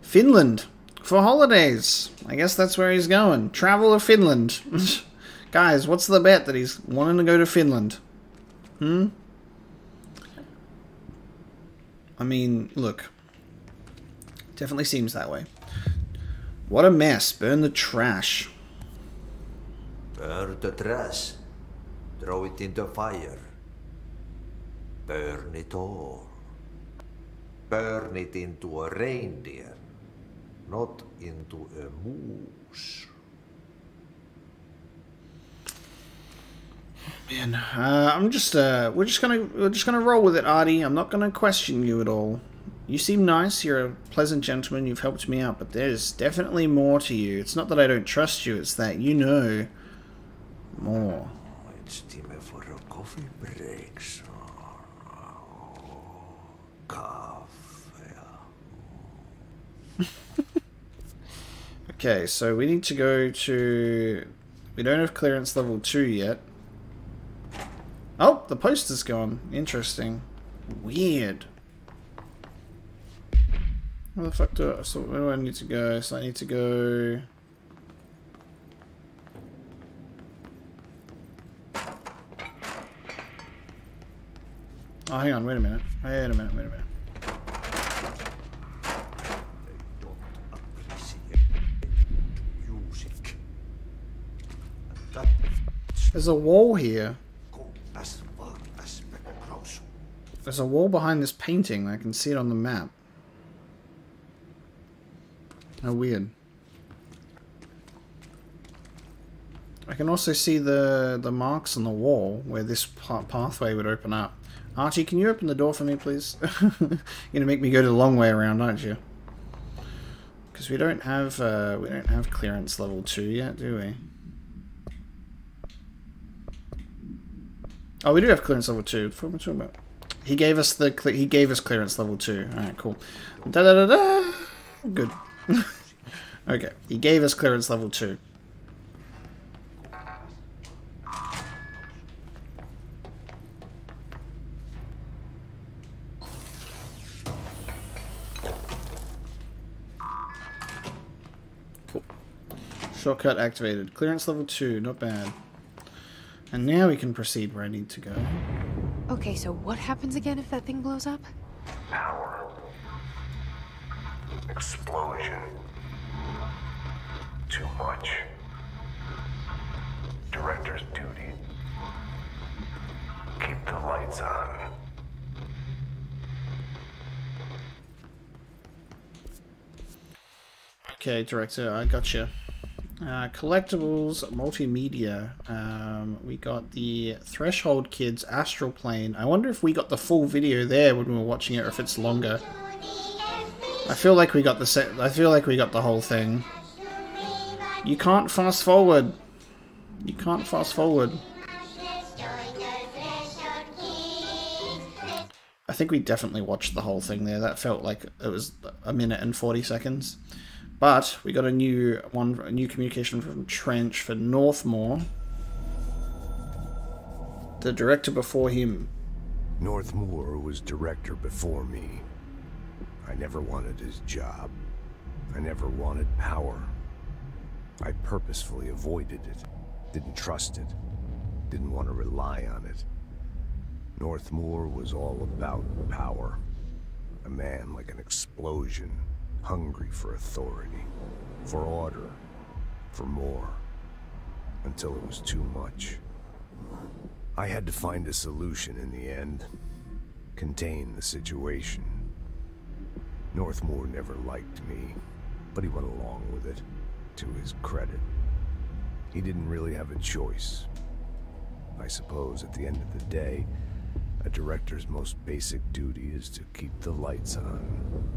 Finland for holidays. I guess that's where he's going. Travel to Finland. <laughs> Guys, what's the bet that he's wanting to go to Finland? Hmm? I mean, look. Definitely seems that way. What a mess. Burn the trash. Burn the trash. Throw it in the fire. Burn it all. Burn it into a reindeer, not into a moose. Man, uh, I'm just uh, we're just gonna we're just gonna roll with it, Artie. I'm not gonna question you at all. You seem nice. You're a pleasant gentleman. You've helped me out, but there's definitely more to you. It's not that I don't trust you. It's that you know more. It's time for a coffee break, son. Coffee. <laughs> Okay, so we need to go to. We don't have clearance level two yet. Oh, the poster's gone. Interesting. Weird. Where the fuck do I, so where do I need to go? So I need to go. Oh, hang on. Wait a minute. Wait a minute. Wait a minute. There's a wall here. There's a wall behind this painting. I can see it on the map. How weird. I can also see the the marks on the wall where this pa pathway would open up. Archie, can you open the door for me, please? <laughs> You're gonna make me go the long way around, aren't you? Because we don't have uh, we don't have clearance level two yet, do we? Oh, we do have clearance level two. What am I talking about? He gave us the he gave us clearance level two. All right, cool. Da da da da. Good. <laughs> okay, he gave us clearance level two. Cool. Shortcut activated. Clearance level two. Not bad. And now we can proceed where I need to go. Okay, so what happens again if that thing blows up? Power. Explosion. too much. Director's duty. Keep the lights on. Okay, director, I got you. Uh, collectibles, multimedia. Um, we got the Threshold Kids Astral Plane. I wonder if we got the full video there when we were watching it, or if it's longer. I feel like we got the set. I feel like we got the whole thing. You can't fast forward. You can't fast forward. I think we definitely watched the whole thing there. That felt like it was a minute and 40 seconds. But we got a new one, a new communication from Trench for Northmore. The director before him. Northmore was director before me. I never wanted his job. I never wanted power. I purposefully avoided it. Didn't trust it. Didn't want to rely on it. Northmore was all about power. A man like an explosion, hungry for authority, for order, for more, until it was too much. I had to find a solution in the end, contain the situation. Northmore never liked me, but he went along with it, to his credit. He didn't really have a choice. I suppose at the end of the day, a director's most basic duty is to keep the lights on.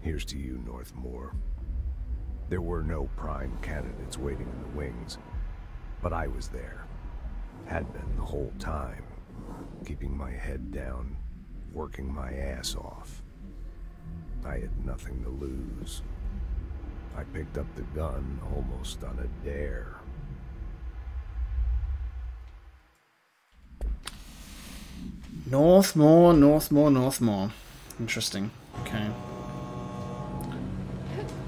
Here's to you, Northmore. There were no prime candidates waiting in the wings, but I was there. Had been the whole time, keeping my head down, working my ass off. I had nothing to lose. I picked up the gun almost on a dare. Northmore, Northmore, Northmore. Interesting. Okay.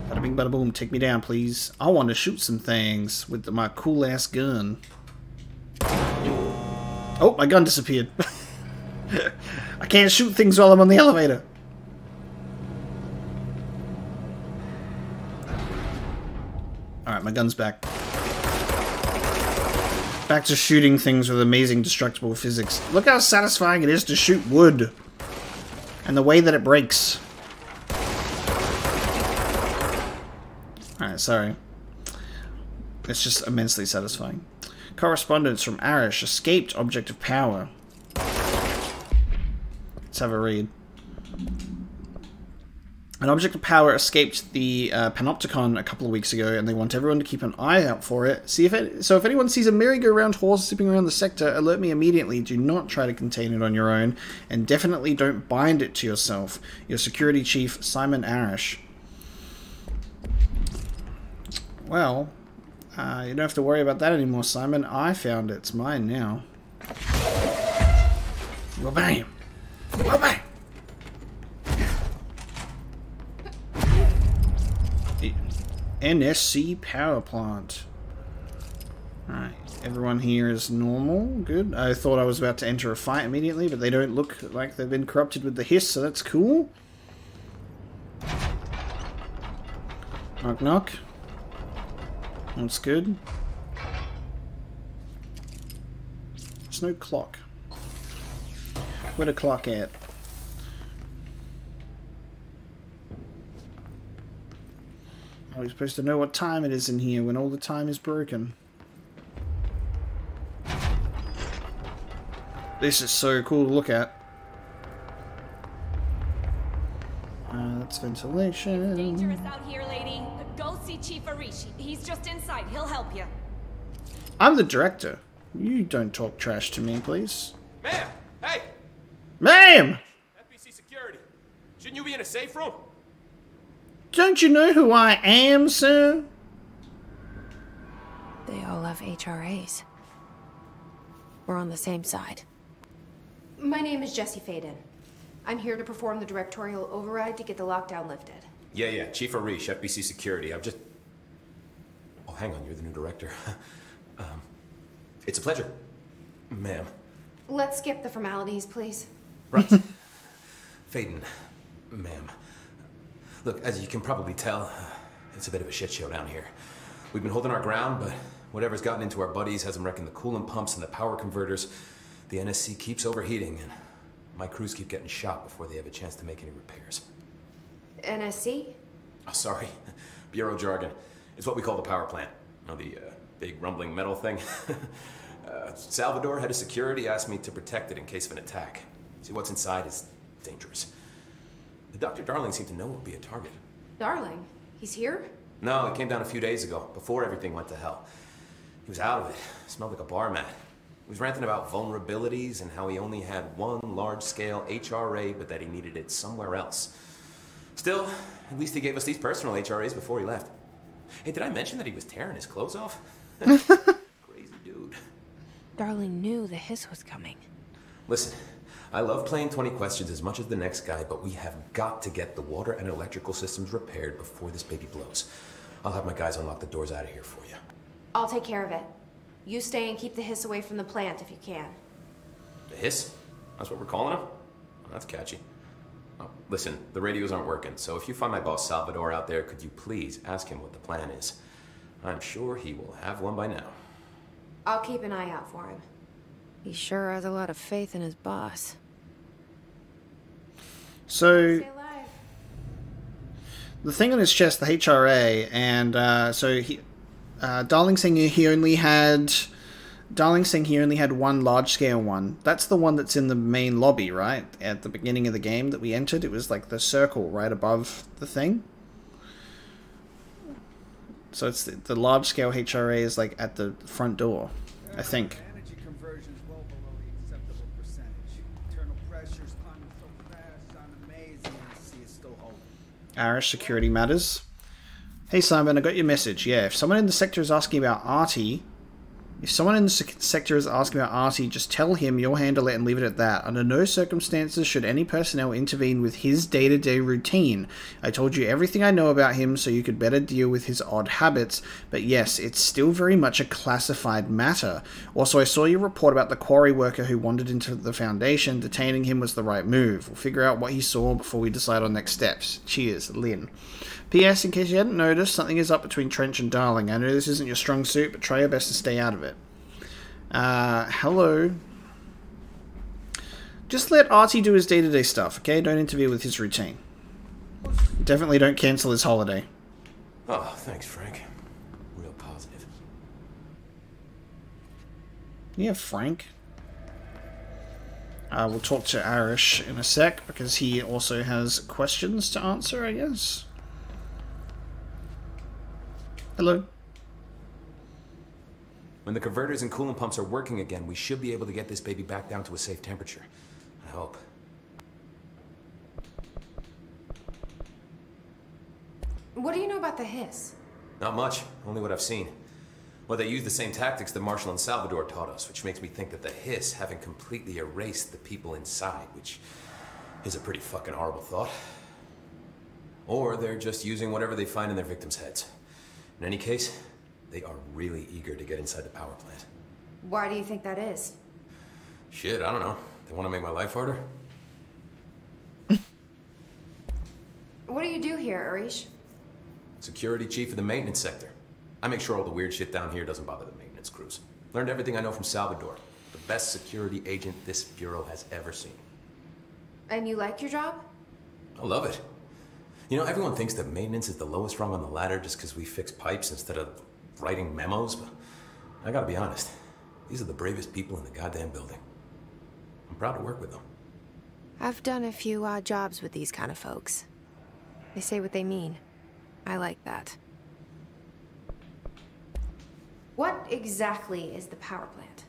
Bada bing, bada boom. Take me down, please. I want to shoot some things with my cool ass gun. Oh, my gun disappeared. <laughs> I can't shoot things while I'm on the elevator. My gun's back. Back to shooting things with amazing destructible physics. Look how satisfying it is to shoot wood. And the way that it breaks. Alright, sorry. It's just immensely satisfying. Correspondence from Arish. Escaped object of power. Let's have a read. An object of power escaped the uh, Panopticon a couple of weeks ago, and they want everyone to keep an eye out for it. See if it, so if anyone sees a merry-go-round horse zipping around the sector, alert me immediately. Do not try to contain it on your own, and definitely don't bind it to yourself. Your security chief, Simon Arish. Well, uh, you don't have to worry about that anymore, Simon. I found it. It's mine now. Well, bam. Well, bam. NSC power plant. Alright, everyone here is normal. Good. I thought I was about to enter a fight immediately, but they don't look like they've been corrupted with the hiss, so that's cool. Knock knock. That's good. There's no clock. Where the clock at? Are we supposed to know what time it is in here when all the time is broken? This is so cool to look at. Uh, that's ventilation. Dangerous out here, lady. Go see Chief Arishi. He's just inside. He'll help you. I'm the director. You don't talk trash to me, please. Ma'am! Hey! Ma'am! FBC security. Shouldn't you be in a safe room? Don't you know who I am, sir? They all have HRAs. We're on the same side. My name is Jesse Faden. I'm here to perform the directorial override to get the lockdown lifted. Yeah, yeah. Chief Arish, FBC security. I'm just... Oh, hang on. You're the new director. <laughs> um, it's a pleasure. Ma'am. Let's skip the formalities, please. Right. <laughs> Faden. Ma'am. Look, as you can probably tell, it's a bit of a shit show down here. We've been holding our ground, but whatever's gotten into our buddies has them wrecking the coolant pumps and the power converters. The NSC keeps overheating, and my crews keep getting shot before they have a chance to make any repairs. NSC? Oh, sorry. <laughs> Bureau jargon. It's what we call the power plant. You know, the uh, big rumbling metal thing. <laughs> uh, Salvador, head of security, asked me to protect it in case of an attack. See, what's inside is dangerous. Dr. Darling seemed to know it would be a target. Darling, he's here? No, it came down a few days ago, before everything went to hell. He was out of it. Smelled like a bar mat. He was ranting about vulnerabilities and how he only had one large-scale HRA, but that he needed it somewhere else. Still, at least he gave us these personal HRAs before he left. Hey, did I mention that he was tearing his clothes off? <laughs> Crazy dude. Darling knew the hiss was coming. Listen, I love playing 20 questions as much as the next guy, but we have got to get the water and electrical systems repaired before this baby blows. I'll have my guys unlock the doors out of here for you. I'll take care of it. You stay and keep the hiss away from the plant if you can. The hiss? That's what we're calling him? Oh, that's catchy. Oh, listen, the radios aren't working, so if you find my boss Salvador out there, could you please ask him what the plan is? I'm sure he will have one by now. I'll keep an eye out for him. He sure has a lot of faith in his boss. So the thing on his chest, the HRA, and uh, so he, uh, Darling saying he only had, Darling saying he only had one large scale one. That's the one that's in the main lobby, right? At the beginning of the game that we entered, it was like the circle right above the thing. So it's the, the large scale HRA is like at the front door, I think. Energy conversion is well below the acceptable percentage. Internal pressures climbing so fast, I'm amazed the NSC is still holding. Arish security matters. Hey Simon, I got your message. Yeah, if someone in the sector is asking about Artie, if someone in the sector is asking about Artie, just tell him you'll handle it and leave it at that. Under no circumstances should any personnel intervene with his day to day routine. I told you everything I know about him so you could better deal with his odd habits, but yes, it's still very much a classified matter. Also, I saw your report about the quarry worker who wandered into the Foundation. Detaining him was the right move. We'll figure out what he saw before we decide on next steps. Cheers, Lynn. P.S. In case you hadn't noticed, something is up between Trench and Darling. I know this isn't your strong suit, but try your best to stay out of it. Uh, hello. Just let Artie do his day to day stuff, okay? Don't interfere with his routine. Definitely don't cancel his holiday. Oh, thanks, Frank. Real positive. Yeah, Frank. Uh, we'll talk to Arish in a sec because he also has questions to answer, I guess. Hello. When the converters and coolant pumps are working again, we should be able to get this baby back down to a safe temperature. I hope. What do you know about the hiss? Not much, only what I've seen. Well, they use the same tactics that Marshall and Salvador taught us, which makes me think that the hiss haven't completely erased the people inside, which is a pretty fucking horrible thought. Or they're just using whatever they find in their victims' heads. In any case, they are really eager to get inside the power plant. Why do you think that is? Shit, I don't know. They want to make my life harder? <laughs> What do you do here, Arish? Security chief of the maintenance sector. I make sure all the weird shit down here doesn't bother the maintenance crews. Learned everything I know from Salvador, the best security agent this bureau has ever seen. And you like your job? I love it. You know, everyone thinks that maintenance is the lowest rung on the ladder just because we fix pipes instead of writing memos, but I gotta be honest. These are the bravest people in the goddamn building. I'm proud to work with them. I've done a few odd jobs with these kind of folks. They say what they mean. I like that. What exactly is the power plant?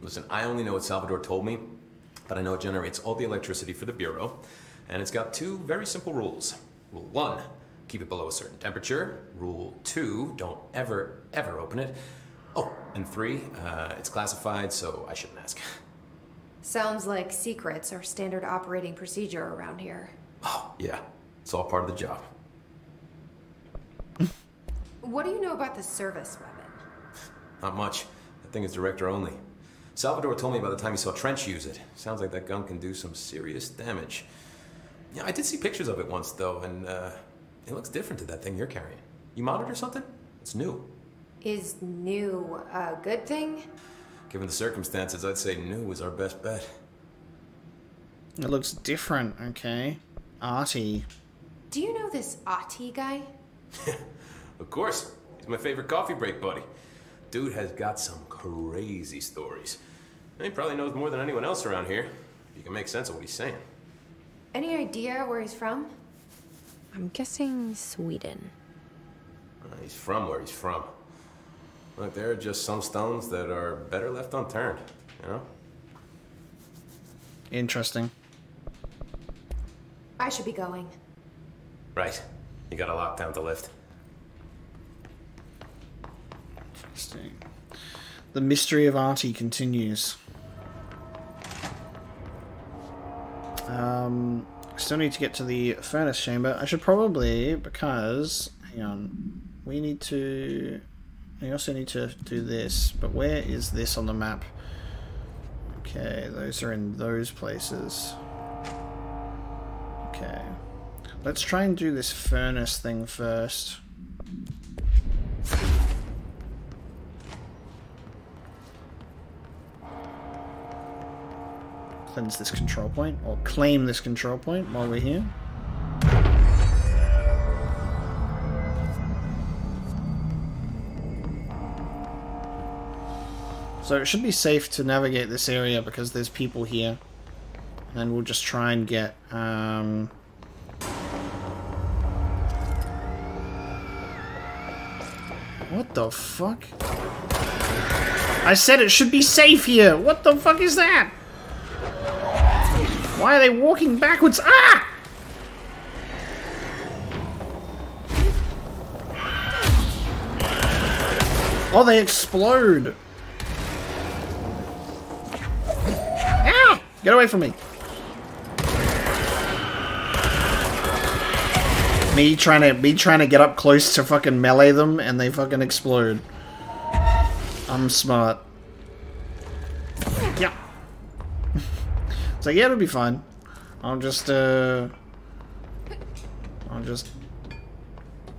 Listen, I only know what Salvador told me, but I know it generates all the electricity for the Bureau, and it's got two very simple rules. Rule one, keep it below a certain temperature. Rule two, don't ever, ever open it. Oh, and three, uh, it's classified, so I shouldn't ask. Sounds like secrets are standard operating procedure around here. Oh, yeah, it's all part of the job. What do you know about the service weapon? Not much. That thing is director only. Salvador told me by the time he saw Trench use it. Sounds like that gun can do some serious damage. Yeah, I did see pictures of it once, though, and uh, It looks different to that thing you're carrying. You monitor something? It's new. Is new a good thing? Given the circumstances, I'd say new is our best bet. It looks different, okay. Ahti. Do you know this Ahti guy? <laughs> Of course. He's my favorite coffee break buddy. Dude has got some crazy stories. And he probably knows more than anyone else around here. If you can make sense of what he's saying. Any idea where he's from? I'm guessing Sweden. Uh, he's from where he's from. Look, there are just some stones that are better left unturned, you know? Interesting. I should be going. Right. You got a lockdown to lift. Interesting. The mystery of Ahti continues. Um, still need to get to the furnace chamber. I should probably, because, hang on, we need to, we also need to do this, but where is this on the map? Okay, those are in those places. Okay. Let's try and do this furnace thing first. Cleanse this control point, or claim this control point while we're here. So it should be safe to navigate this area because there's people here. And we'll just try and get, um... What the fuck? I said it should be safe here! What the fuck is that? Why are they walking backwards? Ah! Oh, they explode! Ah! Get away from me! Me trying to me trying to get up close to fucking melee them and they fucking explode. I'm smart. So yeah, it'll be fine. I'll just uh I'll just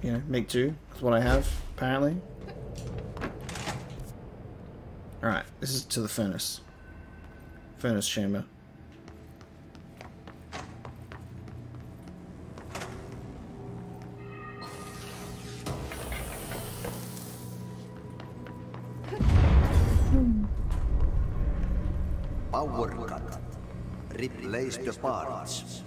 you know, make do with what I have, apparently. Alright, this is to the furnace. Furnace chamber. Cut. Replace the parts.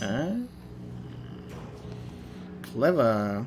Huh? Clever.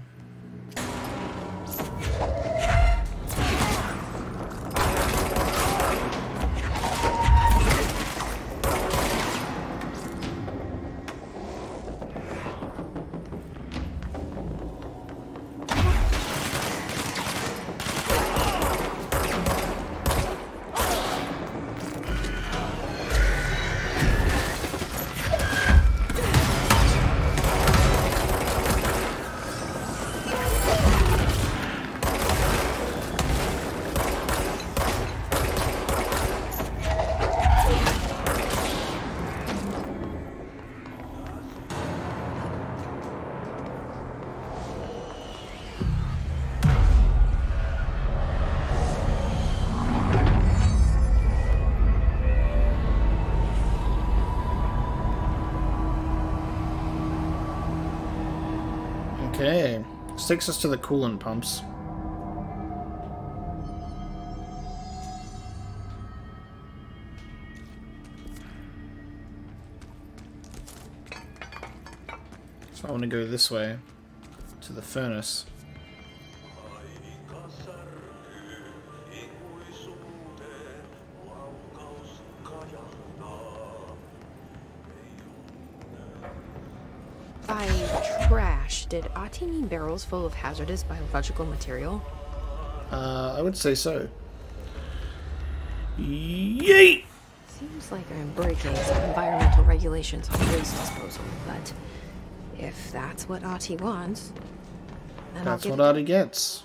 This takes us to the coolant pumps. So I want to go this way to the furnace. Trash, did Ahti mean barrels full of hazardous biological material? Uh, I would say so. Yeet! Seems like I'm breaking some environmental regulations on waste disposal, but if that's what Ahti wants, then I'll That's what Ahti gets.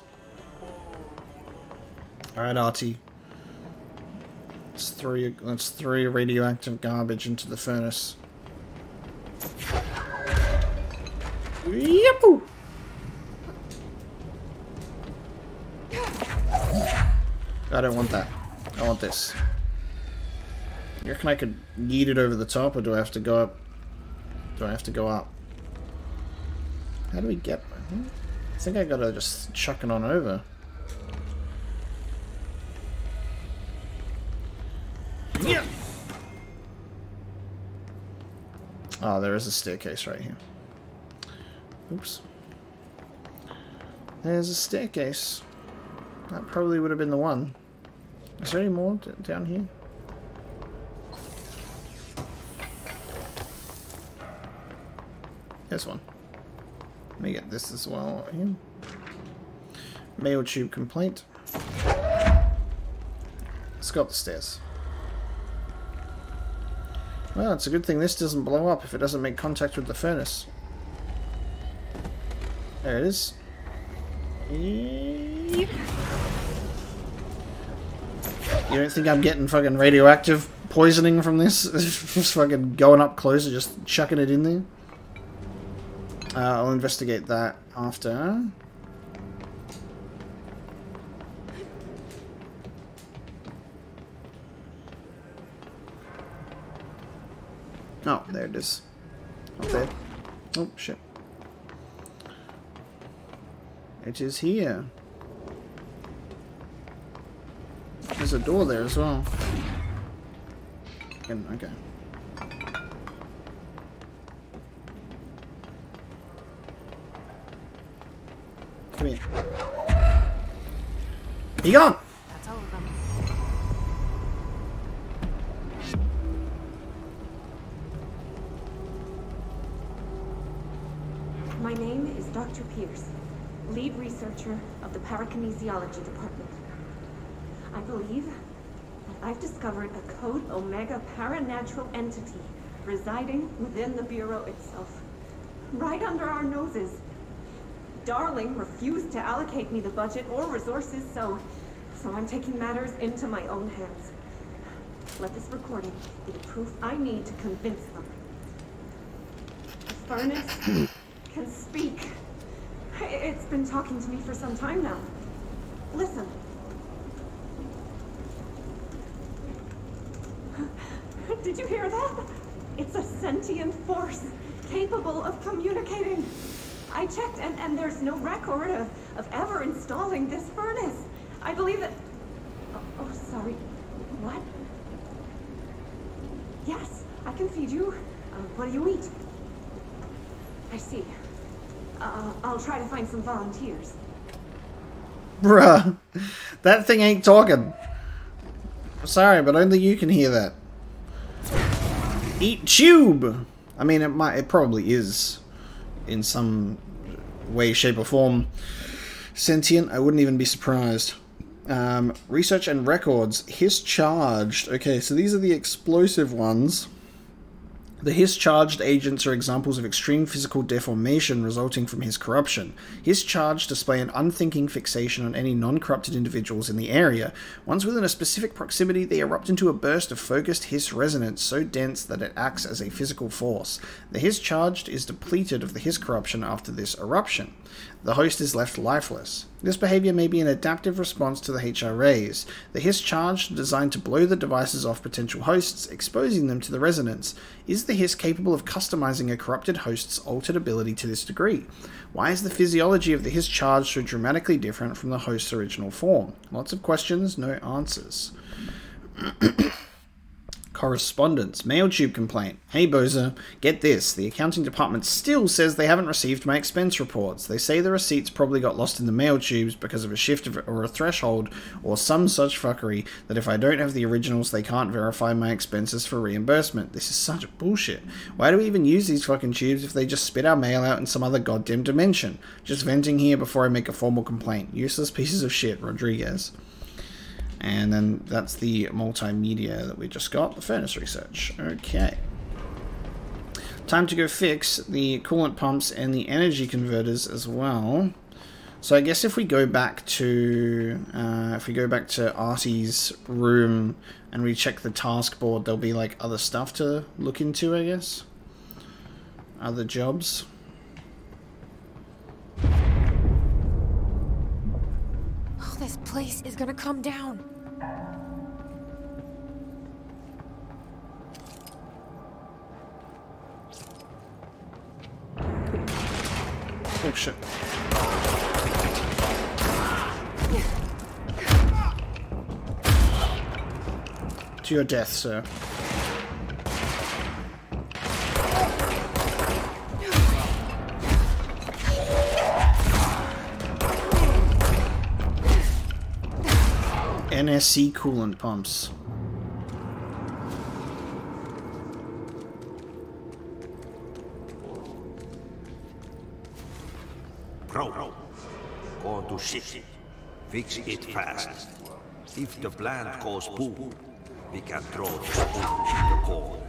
Alright, Ahti. Let's throw, let's throw radioactive garbage into the furnace. Yep. I don't want that. I want this. You reckon I could yeet it over the top, or do I have to go up? Do I have to go up? How do we get... I think I gotta just chuck it on over. Oh, there is a staircase right here. Oops. There's a staircase. That probably would have been the one. Is there any more down here? There's one. Let me get this as well. Here. Mail tube complaint. Let's go up the stairs. Well, it's a good thing this doesn't blow up if it doesn't make contact with the furnace. There it is. You don't think I'm getting fucking radioactive poisoning from this? <laughs> just fucking going up close and just chucking it in there? Uh, I'll investigate that after. Oh, there it is. Up there. Oh, shit. It is here. There's a door there as well. Okay. Come here. Be gone! That's all of them. My name is Dr. Pierce, lead researcher of the Parakinesiology Department. I believe that I've discovered a Code Omega paranatural entity residing within the Bureau itself. Right under our noses. Darling refused to allocate me the budget or resources, so... So I'm taking matters into my own hands. Let this recording be the proof I need to convince them. The furnace <clears throat> can speak. It's been talking to me for some time now. Listen. Did you hear that? It's a sentient force capable of communicating. I checked and, and there's no record of, of ever installing this furnace. I believe that... Oh, oh, sorry. What? Yes, I can feed you. Uh, what do you eat? I see. Uh, I'll try to find some volunteers. Bruh. That thing ain't talking. Sorry, but only you can hear that. Eat tube! I mean, it might, it probably is in some way, shape, or form sentient. I wouldn't even be surprised. Um, research and records. Hiss charged. Okay, so these are the explosive ones. The Hiss charged agents are examples of extreme physical deformation resulting from Hiss corruption. Hiss charged display an unthinking fixation on any non corrupted individuals in the area. Once within a specific proximity, they erupt into a burst of focused Hiss resonance so dense that it acts as a physical force. The Hiss charged is depleted of the Hiss corruption after this eruption. The host is left lifeless. This behavior may be an adaptive response to the HRAs. The Hiss charge designed to blow the devices off potential hosts, exposing them to the resonance. Is the Hiss capable of customizing a corrupted host's altered ability to this degree? Why is the physiology of the Hiss charge so dramatically different from the host's original form? Lots of questions, no answers. <clears throat> Correspondence. Mailtube complaint. Hey Boza, get this. The accounting department still says they haven't received my expense reports. They say the receipts probably got lost in the mail tubes because of a shift of, or a threshold or some such fuckery that if I don't have the originals, they can't verify my expenses for reimbursement. This is such bullshit. Why do we even use these fucking tubes if they just spit our mail out in some other goddamn dimension? Just venting here before I make a formal complaint. Useless pieces of shit, Rodriguez. And then that's the multimedia that we just got, the furnace research. Okay. Time to go fix the coolant pumps and the energy converters as well. So I guess if we go back to uh, if we go back to Ahti's room and we check the task board, there'll be like other stuff to look into. I guess other jobs. Oh, this place is gonna come down. Oh shit. To your death, sir. NSC coolant pumps. Pro, go to. Fix it fast. If the plant goes boom, we can throw the core.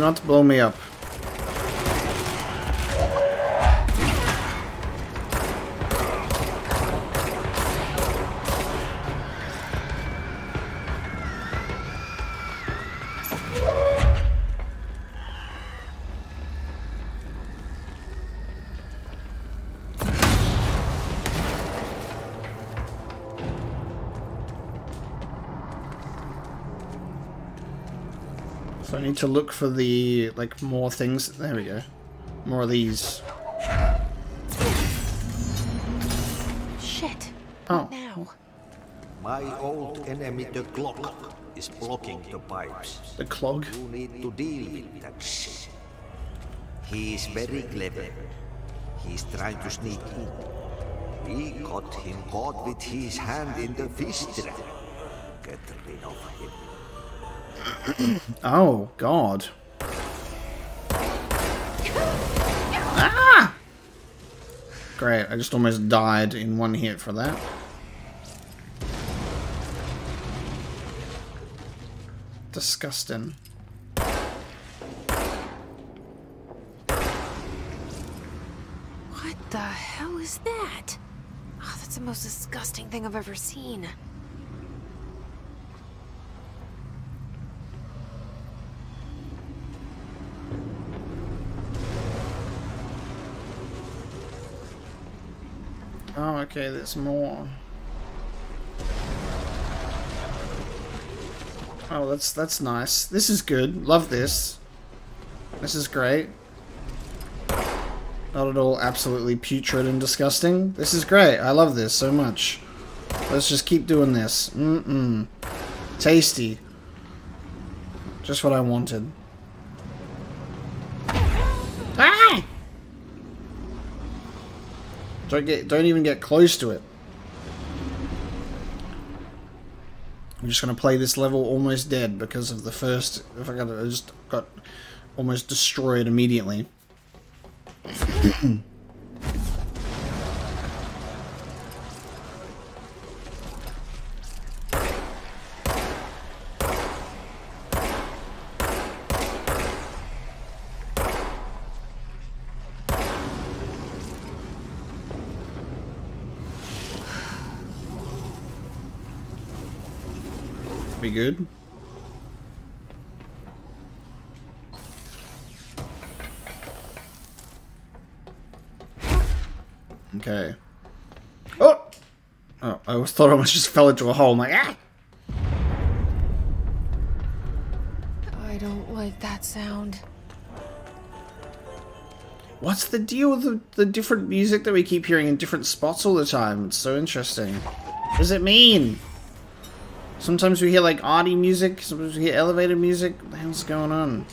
Not to blow me up. To look for the, like, more things. There we go. More of these. Shit. Oh. Now. My old enemy, the clock, is blocking the pipes. The clog? You need to deal with that shit. He is very clever. He's trying to sneak in. We got him caught with his hand in the fish trap. Get rid of him. <coughs> Oh, God. Ah! Great, I just almost died in one hit for that. Disgusting. What the hell is that? Oh, that's the most disgusting thing I've ever seen. Oh, okay, there's more. Oh, that's that's nice. This is good. Love this. This is great. Not at all absolutely putrid and disgusting. This is great. I love this so much. Let's just keep doing this. Mm-mm. Tasty. Just what I wanted. Don't get don't even get close to it. I'm just gonna play this level almost dead because of the first if I got I just got almost destroyed immediately. <clears throat> Be good. Okay. Oh! Oh, I always thought I almost just fell into a hole. I'm like, ah! I don't like that sound. What's the deal with the, the different music that we keep hearing in different spots all the time? It's so interesting. What does it mean? Sometimes we hear like Ahti music, sometimes we hear elevator music. What the hell's going on?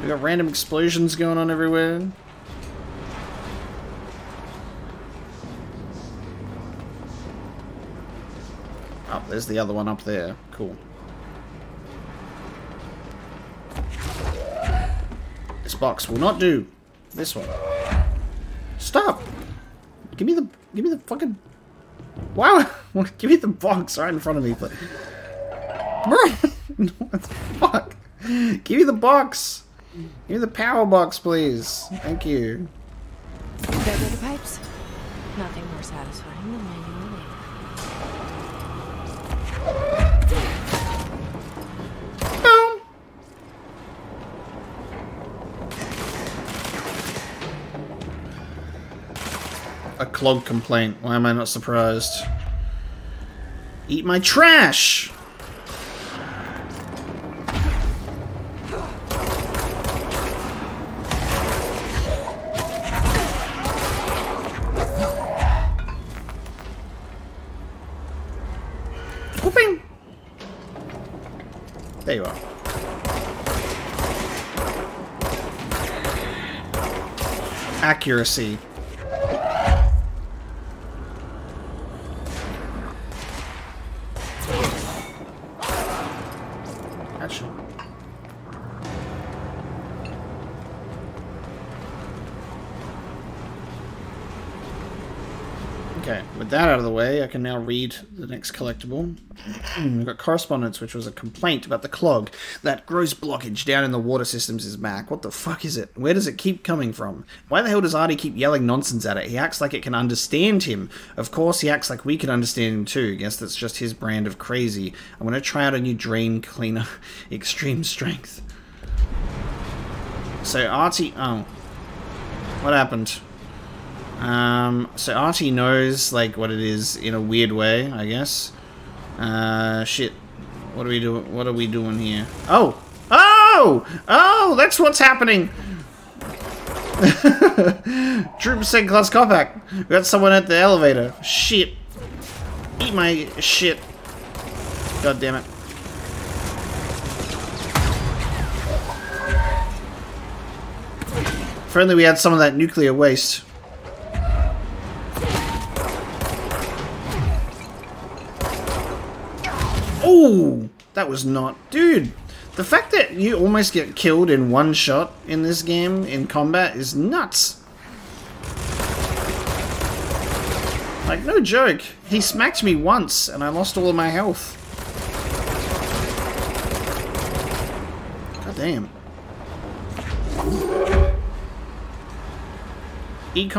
We got random explosions going on everywhere. Oh, there's the other one up there. Cool. This box will not do. This one. stop! Give me the, give me the fucking. Wow! <laughs> give me the box right in front of me, please. <laughs> what the fuck? Give me the box. Give me the power box, please. Thank you. Pipes. Clog complaint. Why am I not surprised? Eat my trash! There you are. Accuracy. I can now read the next collectible. Hmm, we've got correspondence, which was a complaint about the clog. That gross blockage down in the water systems is back. What the fuck is it? Where does it keep coming from? Why the hell does Ahti keep yelling nonsense at it? He acts like it can understand him. Of course, he acts like we can understand him too. Guess that's just his brand of crazy. I'm gonna try out a new drain cleaner. <laughs> Extreme strength. So Ahti... Oh. What happened? Um, so Ahti knows, like, what it is in a weird way, I guess. Uh, shit. What are we doing? What are we doing here? Oh! Oh! Oh! That's what's happening! <laughs> Trooper St. Class Kopak. We got someone at the elevator. Shit. Eat my shit. God damn it. Only we had some of that nuclear waste. Oh, that was not... Dude, the fact that you almost get killed in one shot in this game, in combat, is nuts. Like, no joke. He smacked me once, and I lost all of my health. God damn. Eat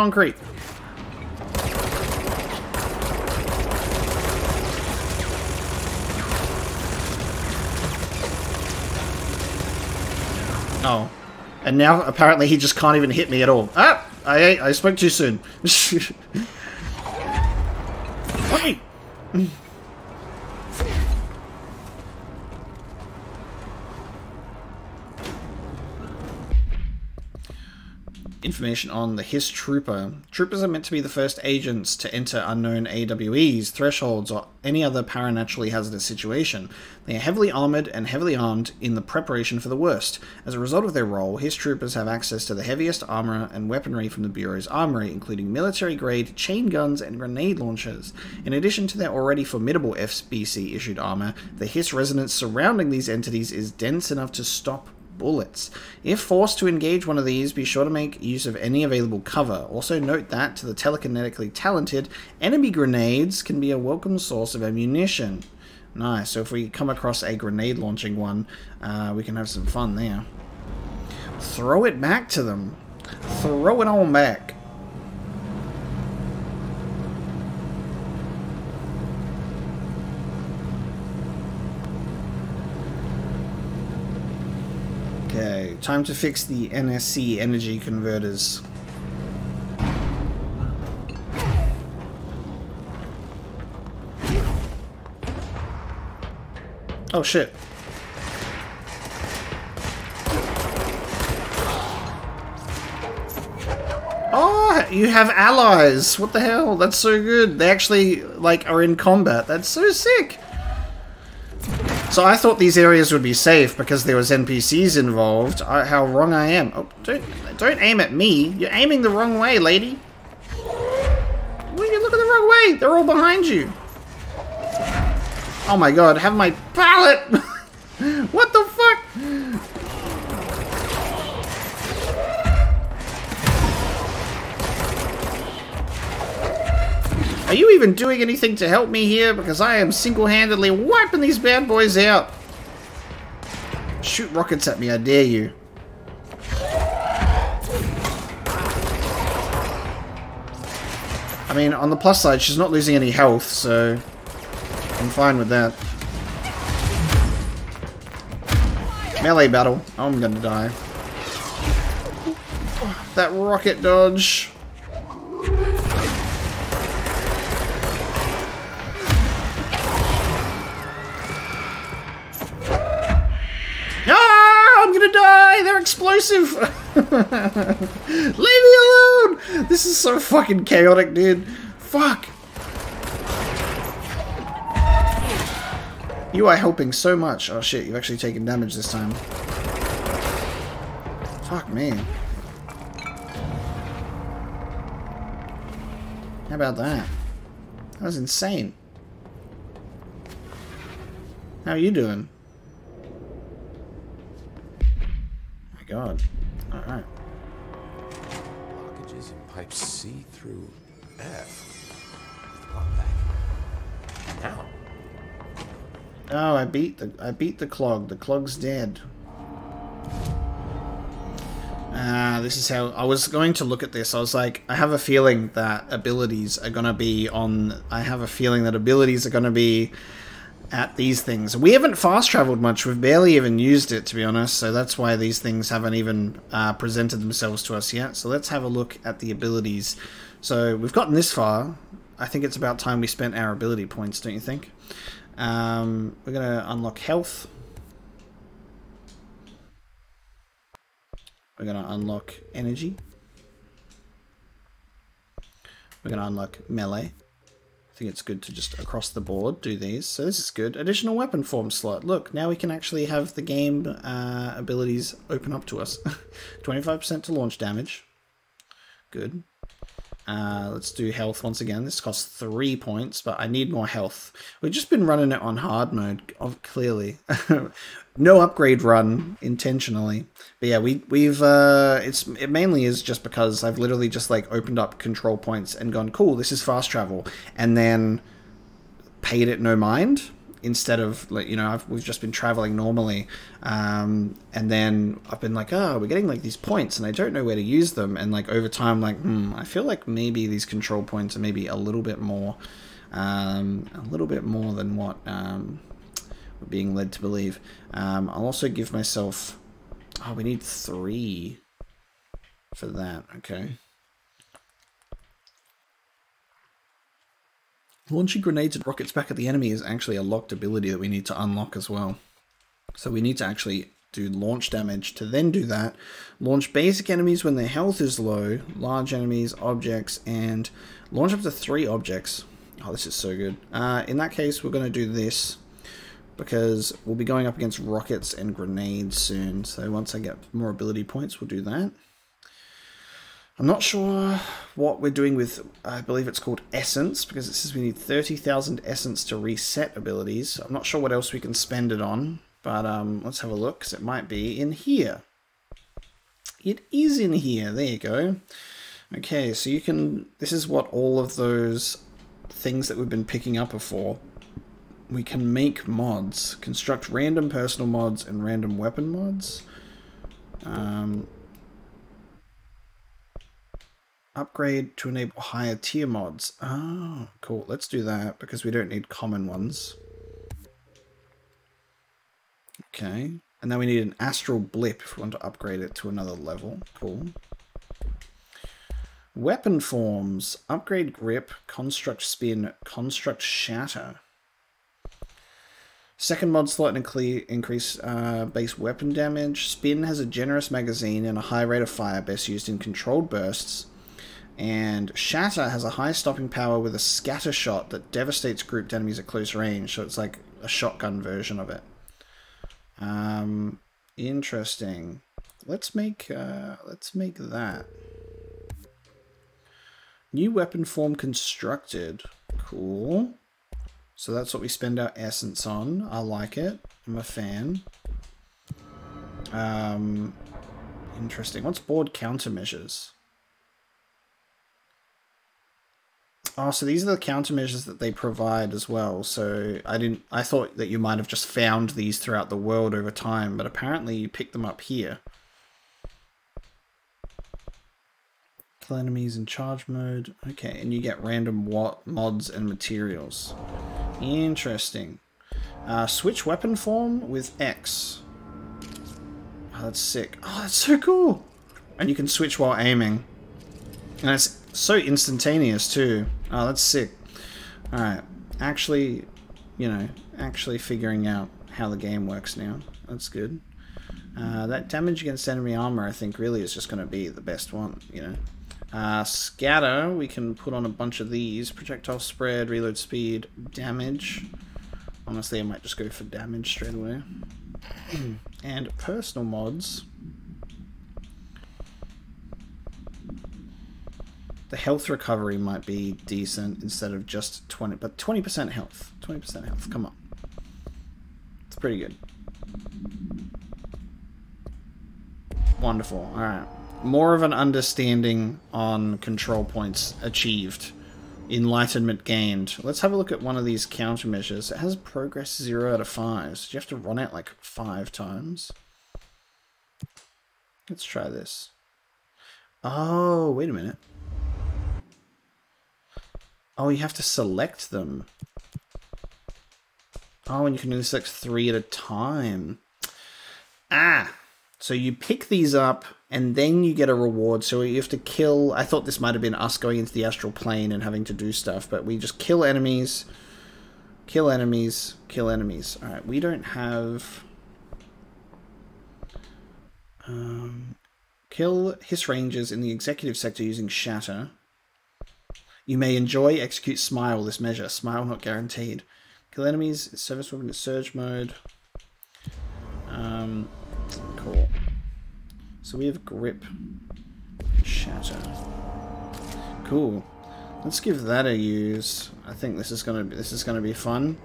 Oh. And now, apparently, he just can't even hit me at all. Ah! I, I spoke too soon. <laughs> Wait! Information on the Hiss Trooper. Troopers are meant to be the first agents to enter unknown AWEs, thresholds, or any other paranaturally hazardous situation. They are heavily armored and heavily armed in the preparation for the worst. As a result of their role, Hiss Troopers have access to the heaviest armor and weaponry from the Bureau's armory, including military grade chain guns and grenade launchers. In addition to their already formidable FBC issued armor, the Hiss resonance surrounding these entities is dense enough to stop bullets. If forced to engage one of these, be sure to make use of any available cover. Also note that, to the telekinetically talented, enemy grenades can be a welcome source of ammunition. Nice, so if we come across a grenade launching one, uh, we can have some fun there. Throw it back to them. Throw it on back. Time to fix the NSC energy converters. Oh shit. Oh, you have allies. What the hell? That's so good. They actually like are in combat. That's so sick. So I thought these areas would be safe because there was NPCs involved. I, how wrong I am. Oh, don't don't aim at me. You're aiming the wrong way, lady. You're looking the wrong way. They're all behind you. Oh my god, have my pallet! <laughs> what the fuck? Are you even doing anything to help me here? Because I am single-handedly wiping these bad boys out. Shoot rockets at me, I dare you. I mean, on the plus side, she's not losing any health, so I'm fine with that. Melee battle. I'm gonna die. That rocket dodge. They're explosive! <laughs> Leave me alone! This is so fucking chaotic, dude. Fuck! You are helping so much. Oh shit, you've actually taken damage this time. Fuck me. How about that? That was insane. How are you doing? God. Alright. Blockages in pipe C through F. Now. Oh, I beat the I beat the clog. The clog's dead. Ah, this is how I was going to look at this. I was like, I have a feeling that abilities are gonna be on. I have a feeling that abilities are gonna be at these things. We haven't fast traveled much. We've barely even used it, to be honest. So that's why these things haven't even uh, presented themselves to us yet. So let's have a look at the abilities. So we've gotten this far. I think it's about time we spent our ability points, don't you think? Um, we're going to unlock health. We're going to unlock energy. We're going to unlock melee. I think it's good to just across the board do these. So this is good. Additional weapon form slot. Look, now we can actually have the game uh, abilities open up to us. <laughs> 25% to launch damage. Good. Uh, let's do health once again. This costs three points, but I need more health. We've just been running it on hard mode, of, clearly. <laughs> no upgrade run intentionally. But yeah, we we've uh, it's it mainly is just because I've literally just like opened up control points and gone, cool, this is fast travel, and then paid it no mind instead of like you know I've, we've just been traveling normally um, and then I've been like oh we're getting like these points and I don't know where to use them and like over time like hmm, I feel like maybe these control points are maybe a little bit more um, a little bit more than what um, we're being led to believe um, I'll also give myself oh we need three for that okay Launching grenades and rockets back at the enemy is actually a locked ability that we need to unlock as well. So we need to actually do launch damage to then do that. Launch basic enemies when their health is low, large enemies, objects, and launch up to three objects. Oh, this is so good. Uh, in that case, we're going to do this because we'll be going up against rockets and grenades soon. So once I get more ability points, we'll do that. I'm not sure what we're doing with, I believe it's called Essence, because it says we need 30,000 Essence to reset abilities. I'm not sure what else we can spend it on, but um, let's have a look, because it might be in here. It is in here, there you go. Okay, so you can, this is what all of those things that we've been picking up are for. We can make mods, construct random personal mods and random weapon mods. Um, Upgrade to enable higher tier mods. Oh, cool. Let's do that because we don't need common ones. Okay. And then we need an astral blip if we want to upgrade it to another level. Cool. Weapon forms. Upgrade grip, construct spin, construct shatter. Second mod slot and increase uh, base weapon damage. Spin has a generous magazine and a high rate of fire, best used in controlled bursts. And Shatter has a high stopping power with a scatter shot that devastates grouped enemies at close range. So it's like a shotgun version of it. Um, interesting. Let's make uh, let's make that. New weapon form constructed. Cool. So that's what we spend our essence on. I like it. I'm a fan. Um, interesting. What's board countermeasures? Oh, so these are the countermeasures that they provide as well. So I didn't. I thought that you might have just found these throughout the world over time, but apparently you pick them up here. Kill enemies in charge mode. Okay, and you get random mods and materials. Interesting. Uh, switch weapon form with X. Oh, that's sick. Oh, that's so cool. And you can switch while aiming. And it's so instantaneous too. Oh, that's sick. Alright. Actually, you know, actually figuring out how the game works now. That's good. Uh, that damage against enemy armor, I think, really is just going to be the best one, you know. Uh, scatter, we can put on a bunch of these. Projectile spread, reload speed, damage. Honestly, I might just go for damage straight away. <clears throat> and personal mods. The health recovery might be decent instead of just 20, but 20% health. 20% health, come on. It's pretty good. Wonderful, alright. More of an understanding on control points achieved. Enlightenment gained. Let's have a look at one of these countermeasures. It has progress 0 out of 5. So you have to run it like 5 times. Let's try this. Oh, wait a minute. Oh, you have to select them. Oh, and you can only select three at a time. Ah! So you pick these up, and then you get a reward. So you have to kill... I thought this might have been us going into the astral plane and having to do stuff, but we just kill enemies, kill enemies, kill enemies. Alright, we don't have... Um, kill Hiss Rangers in the executive sector using Shatter. You may enjoy, execute, smile this measure. Smile not guaranteed. Kill enemies, service weapon in surge mode. Um, cool. So we have grip, shatter. Cool. Let's give that a use. I think this is gonna be, this is gonna be fun.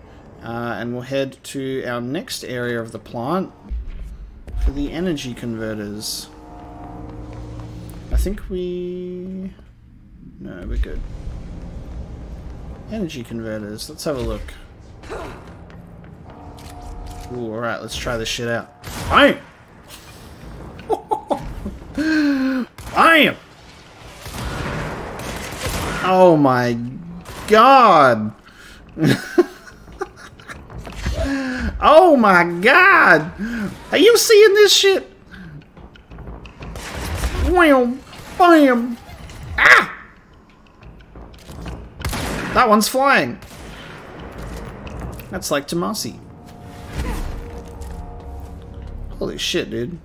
Uh, and we'll head to our next area of the plant for the energy converters. I think we. No, we're good. Energy converters. Let's have a look. Ooh, alright, let's try this shit out. Bam! Oh my god! <laughs> oh my god! Are you seeing this shit? Wham! Bam! Ah! That one's flying! That's like Tomasi. Holy shit, dude.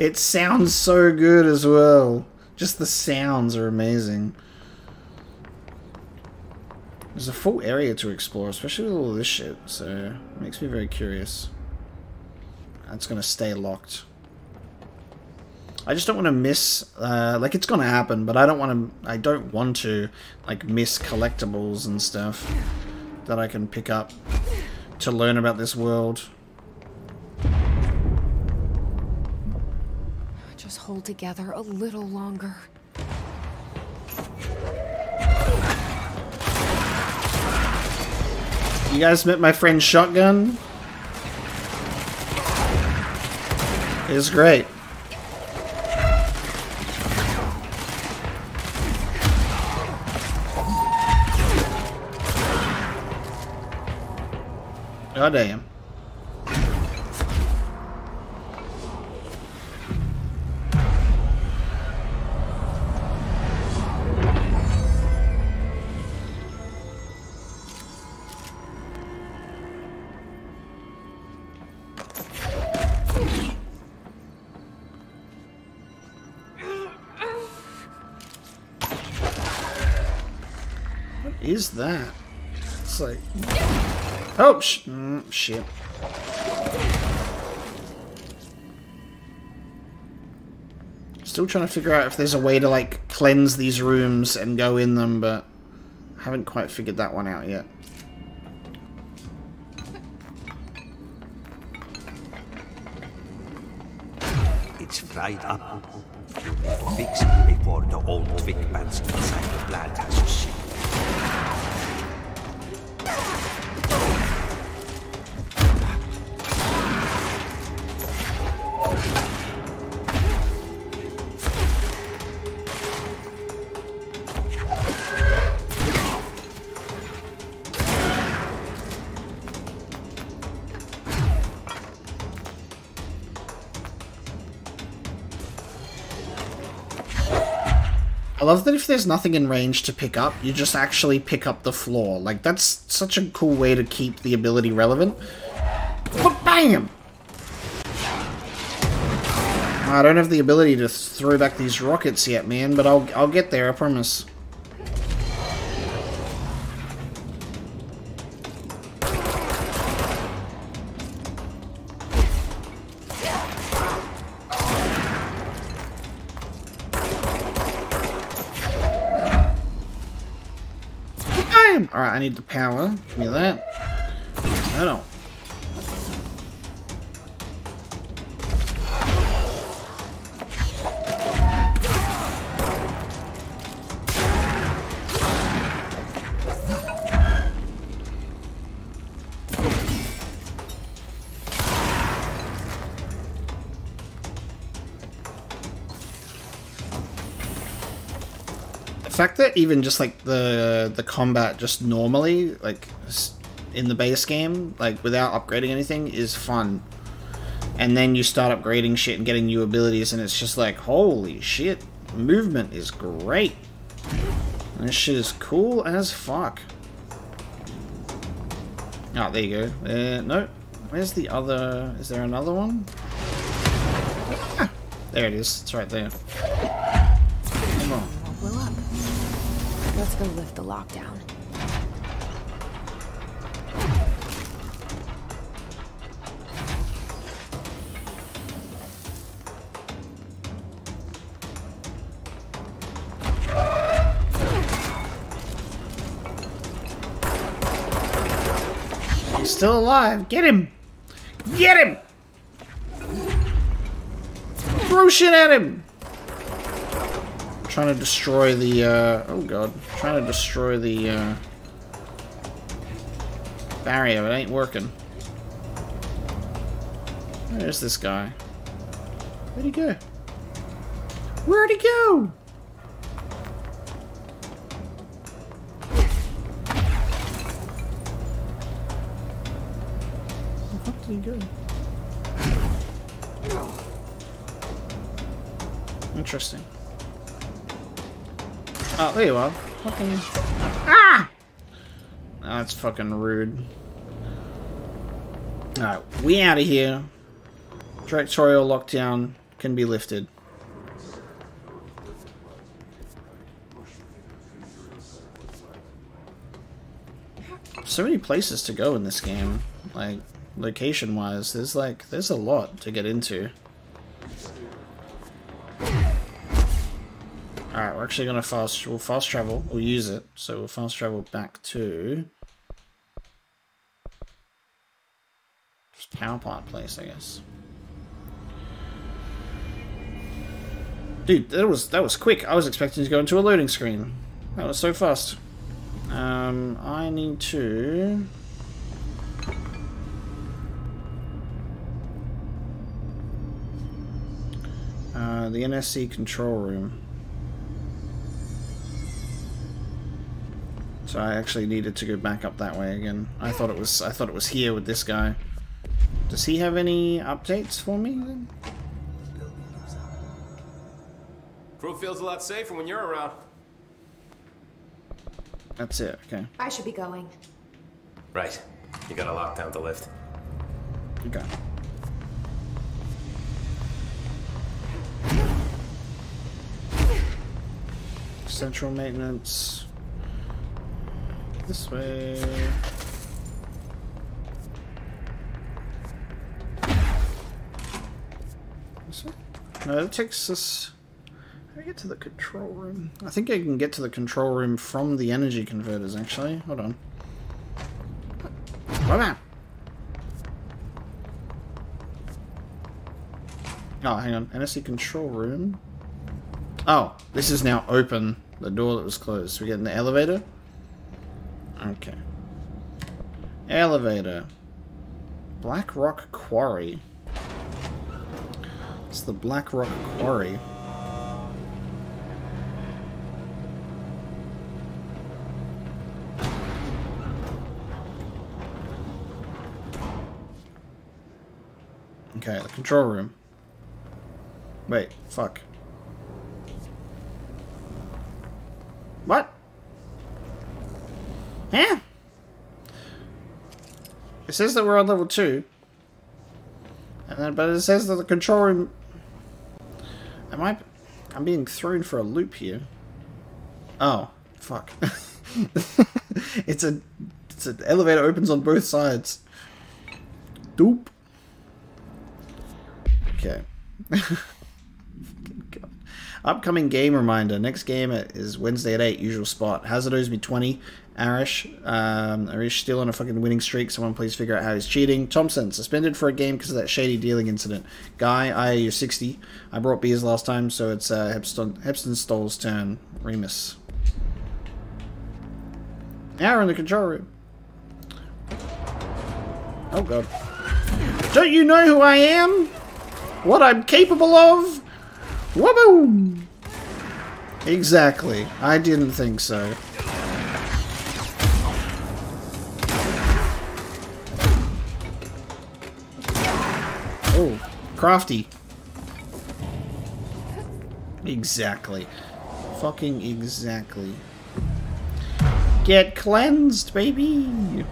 It sounds so good as well. Just the sounds are amazing. There's a full area to explore, especially with all this shit, so it makes me very curious. It's gonna stay locked. I just don't want to miss, uh, like it's gonna happen, but I don't want to, I don't want to, like, miss collectibles and stuff that I can pick up to learn about this world. Just hold together a little longer. You guys met my friend Shotgun? It's great. God damn. Mm, shit. Still trying to figure out if there's a way to, like, cleanse these rooms and go in them, but haven't quite figured that one out yet. It's fried up. Before the old inside the has love that if there's nothing in range to pick up, you just actually pick up the floor. Like, that's such a cool way to keep the ability relevant. But bam! I don't have the ability to throw back these rockets yet, man, but I'll, I'll get there, I promise. Bam! Alright, I need the power. Give me that. I don't. That even just like the the combat just normally like in the base game like without upgrading anything is fun. And then you start upgrading shit and getting new abilities and it's just like holy shit movement is great. This shit is cool as fuck. Oh there you go. Uh, no. Where's the other is there another one? Ah, there it is. It's right there go lift the lockdown. He's still alive. Get him! Get him! Throw shit at him! Trying to destroy the, uh, oh god. trying to destroy the, uh, barrier. It ain't working. Where's this guy? Where'd he go? Where'd he go? Where the fuck did he go? Interesting. Oh, there you are. Fucking. Ah! That's fucking rude. Alright, we out of here. Directorial lockdown can be lifted. So many places to go in this game. Like, location wise, there's like, there's a lot to get into. Alright, we're actually gonna fast we'll fast travel, we'll use it, so we'll fast travel back to power plant place, I guess. Dude, that was that was quick. I was expecting to go into a loading screen. That was so fast. Um, I need to uh, the NSC control room. So I actually needed to go back up that way again. I thought it was I thought it was here with this guy. Does he have any updates for me? then? Crew feels a lot safer when you're around. That's it. Okay. I should be going. Right. You gotta lock down the lift. Okay. Central maintenance. This way. No, that takes us. How do I get to the control room? I think I can get to the control room from the energy converters, actually. Hold on. Come on. Oh, hang on. NSC control room. Oh, this is now open. The door that was closed. We get in the elevator? Okay. Elevator. Black Rock Quarry. It's the Black Rock Quarry. Okay, the control room. Wait, fuck. What? Huh? It says that we're on level 2. And then, but it says that the control room... Am I... I'm being thrown for a loop here. Oh, fuck. <laughs> it's a... It's an elevator opens on both sides. Doop. Okay. <laughs> Upcoming game reminder. Next game is Wednesday at 8, usual spot. Hazard owes me 20. Arish. Um, Arish still on a fucking winning streak. Someone please figure out how he's cheating. Thompson, suspended for a game because of that shady dealing incident. Guy, I, you're 60. I brought beers last time, so it's uh, Hepston, Hepston turn. Remus. Now we're in the control room. Oh god. Don't you know who I am? What I'm capable of? Waboom! Exactly. I didn't think so. Crafty. Exactly. Fucking exactly. Get cleansed, baby!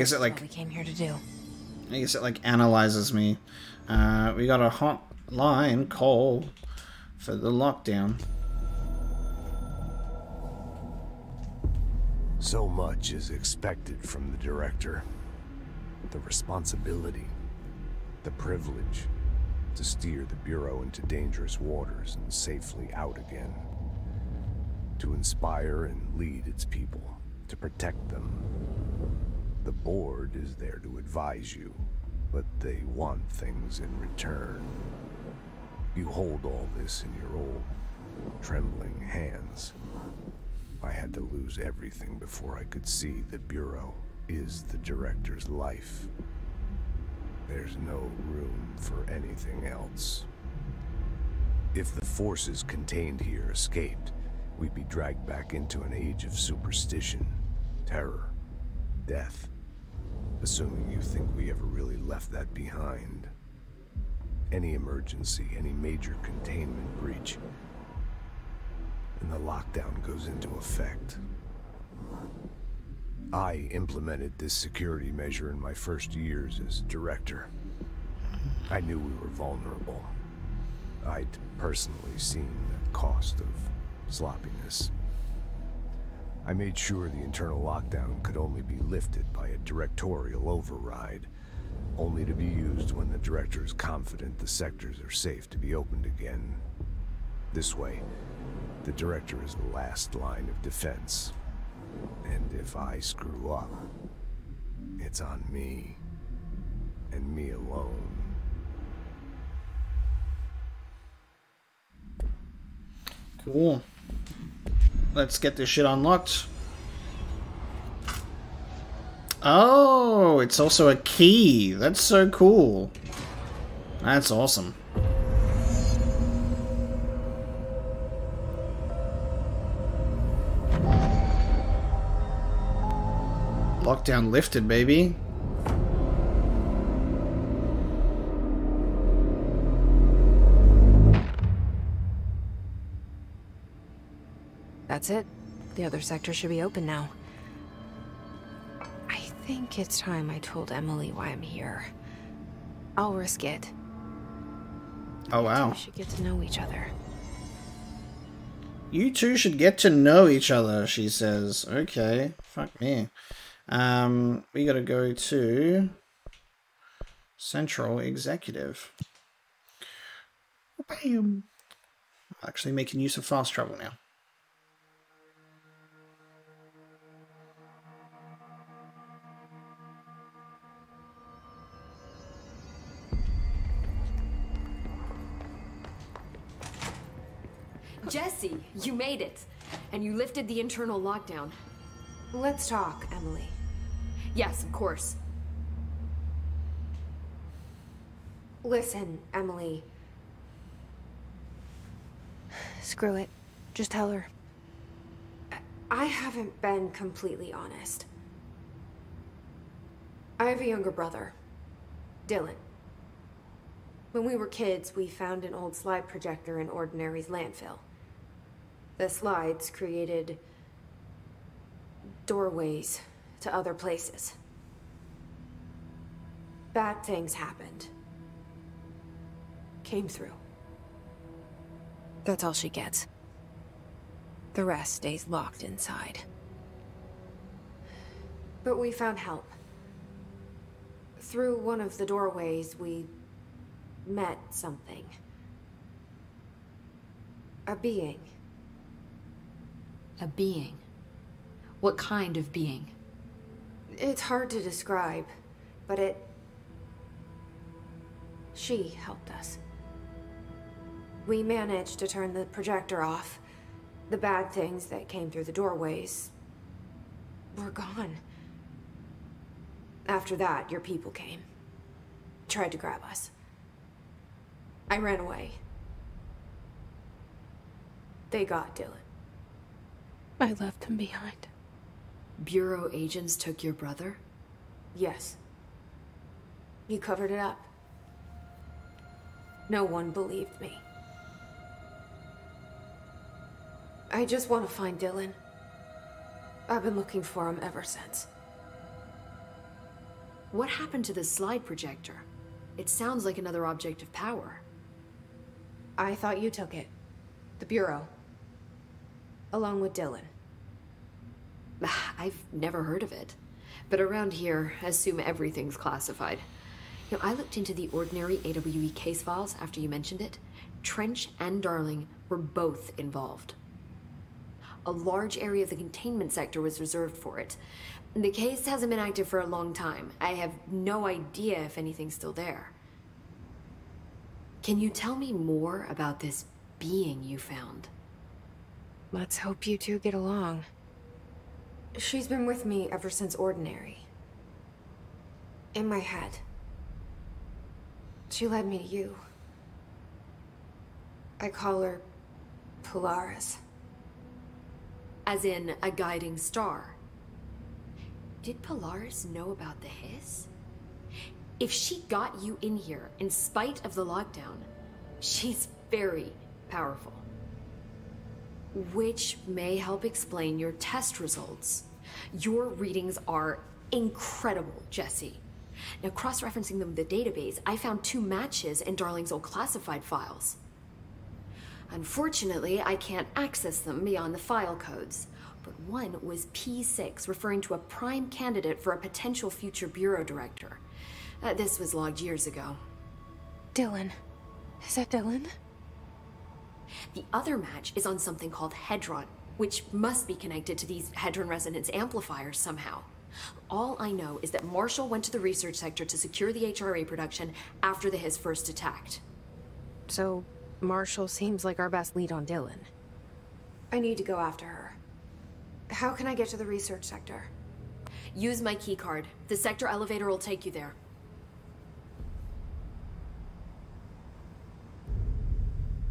Guess it like we came here to do. I guess it like analyzes me. Uh, we got a hotline call for the lockdown. So much is expected from the director. The responsibility, the privilege to steer the Bureau into dangerous waters and safely out again. To inspire and lead its people, to protect them. The board is there to advise you, but they want things in return. You hold all this in your old, trembling hands. I had to lose everything before I could see the Bureau is the Director's life. There's no room for anything else. If the forces contained here escaped, we'd be dragged back into an age of superstition, terror, death. Assuming you think we ever really left that behind. Any emergency, any major containment breach, and the lockdown goes into effect. I implemented this security measure in my first years as director. I knew we were vulnerable. I'd personally seen the cost of sloppiness. I made sure the internal lockdown could only be lifted by a directorial override, only to be used when the director is confident the sectors are safe to be opened again. This way, the director is the last line of defense. And if I screw up, it's on me. And me alone. Cool. Let's get this shit unlocked. Oh, it's also a key. That's so cool. That's awesome. Lockdown lifted, baby. That's it. The other sector should be open now. I think it's time I told Emily why I'm here. I'll risk it. Oh, wow. We should get to know each other. You two should get to know each other, she says. Okay, fuck me. Um, we gotta go to Central Executive. Bam. Actually making use of fast travel now. Jesse, you made it. And you lifted the internal lockdown. Let's talk, Emily. Yes, of course. Listen, Emily. Screw it. Just tell her. I haven't been completely honest. I have a younger brother, Dylan. When we were kids, we found an old slide projector in Ordinary's landfill. The slides created doorways to other places. Bad things happened. Came through. That's all she gets. The rest stays locked inside. But we found help. Through one of the doorways, we met something. A being. A being? What kind of being? It's hard to describe, but it. She helped us. We managed to turn the projector off. The bad things that came through the doorways were gone. After that, your people came. Tried to grab us. I ran away. They got Dylan. I left him behind. Bureau agents took your brother? Yes. You covered it up. No one believed me. I just want to find Dylan. I've been looking for him ever since. What happened to the slide projector? It sounds like another object of power. I thought you took it. The Bureau. Along with Dylan. <sighs> I've never heard of it. But around here, I assume everything's classified. You know, I looked into the ordinary AWE case files after you mentioned it. Trench and Darling were both involved. A large area of the containment sector was reserved for it. The case hasn't been active for a long time. I have no idea if anything's still there. Can you tell me more about this being you found? Let's hope you two get along. She's been with me ever since Ordinary. In my head. She led me to you. I call her Polaris. As in a guiding star. Did Polaris know about the hiss? If she got you in here in spite of the lockdown, she's very powerful. Which may help explain your test results. Your readings are incredible, Jesse. Now, cross referencing them with the database, I found two matches in Darling's old classified files. Unfortunately, I can't access them beyond the file codes. But one was P6, referring to a prime candidate for a potential future bureau director. Uh, this was logged years ago. Dylan. Is that Dylan? The other match is on something called Hedron, which must be connected to these Hedron resonance amplifiers somehow. All I know is that Marshall went to the research sector to secure the HRA production after the Hiss first attacked. So, Marshall seems like our best lead on Dylan. I need to go after her. How can I get to the research sector? Use my keycard. The sector elevator will take you there.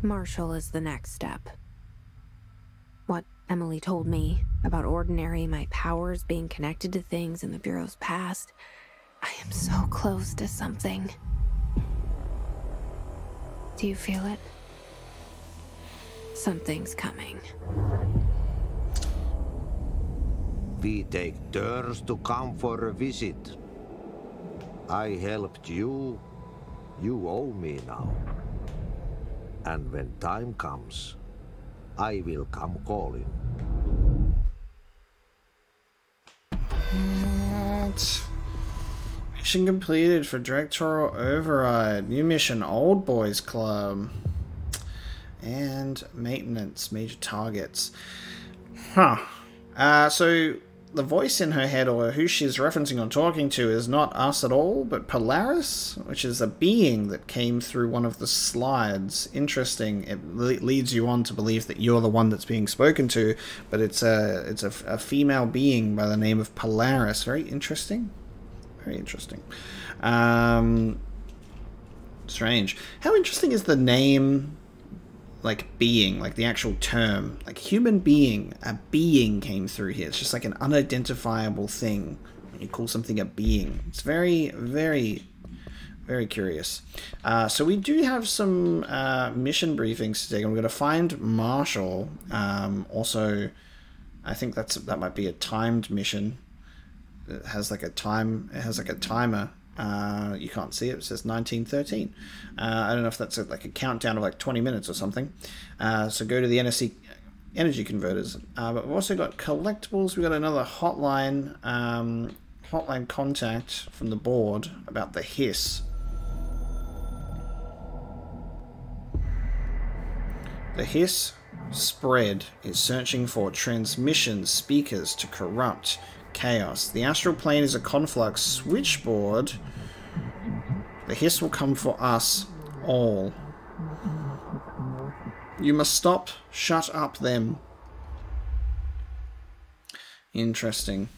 Marshall is the next step. What Emily told me about Ordinary, my powers being connected to things in the Bureau's past, I am so close to something. Do you feel it? Something's coming. We take turns to come for a visit. I helped you. You owe me now. And when time comes, I will come calling. What? Mission completed for Directorial Override. New mission, Old Boys Club. And maintenance, major targets. Huh. Uh, so the voice in her head or who she's referencing or talking to is not us at all, but Polaris, which is a being that came through one of the slides. Interesting. It le- leads you on to believe that you're the one that's being spoken to, but it's a it's a, a female being by the name of Polaris. Very interesting. Very interesting. Um, strange. How interesting is the name like being, like the actual term, like human being, a being came through here. It's just like an unidentifiable thing. When you call something a being, it's very, very, very curious. Uh, so we do have some uh, mission briefings today. I'm going to find Marshall. Um, also, I think that's that might be a timed mission. It has like a time. It has like a timer uh, you can't see it. It says 1913. Uh, I don't know if that's a, like a countdown of like 20 minutes or something. Uh, so go to the NSC energy converters. Uh, but we've also got collectibles. We've got another hotline, um, hotline contact from the board about the hiss. The hiss spread is searching for transmission speakers to corrupt chaos. The astral plane is a conflux switchboard. The hiss will come for us all. You must stop, shut up them. Interesting.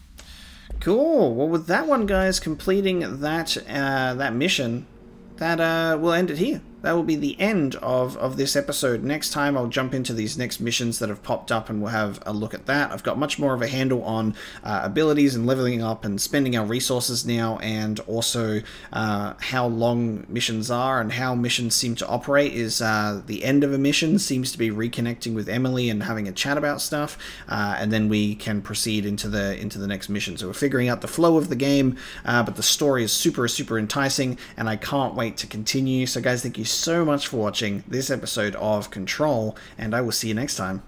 Cool. Well, with that one, guys, completing that uh, that mission, that uh, we'll end it here that will be the end of, of this episode. Next time, I'll jump into these next missions that have popped up and we'll have a look at that. I've got much more of a handle on uh, abilities and leveling up and spending our resources now, and also uh, how long missions are and how missions seem to operate. Is uh, the end of a mission seems to be reconnecting with Emily and having a chat about stuff, uh, and then we can proceed into the into the next mission. So we're figuring out the flow of the game, uh, but the story is super super enticing, and I can't wait to continue. So guys, thank you so much for watching this episode of Control, and I will see you next time.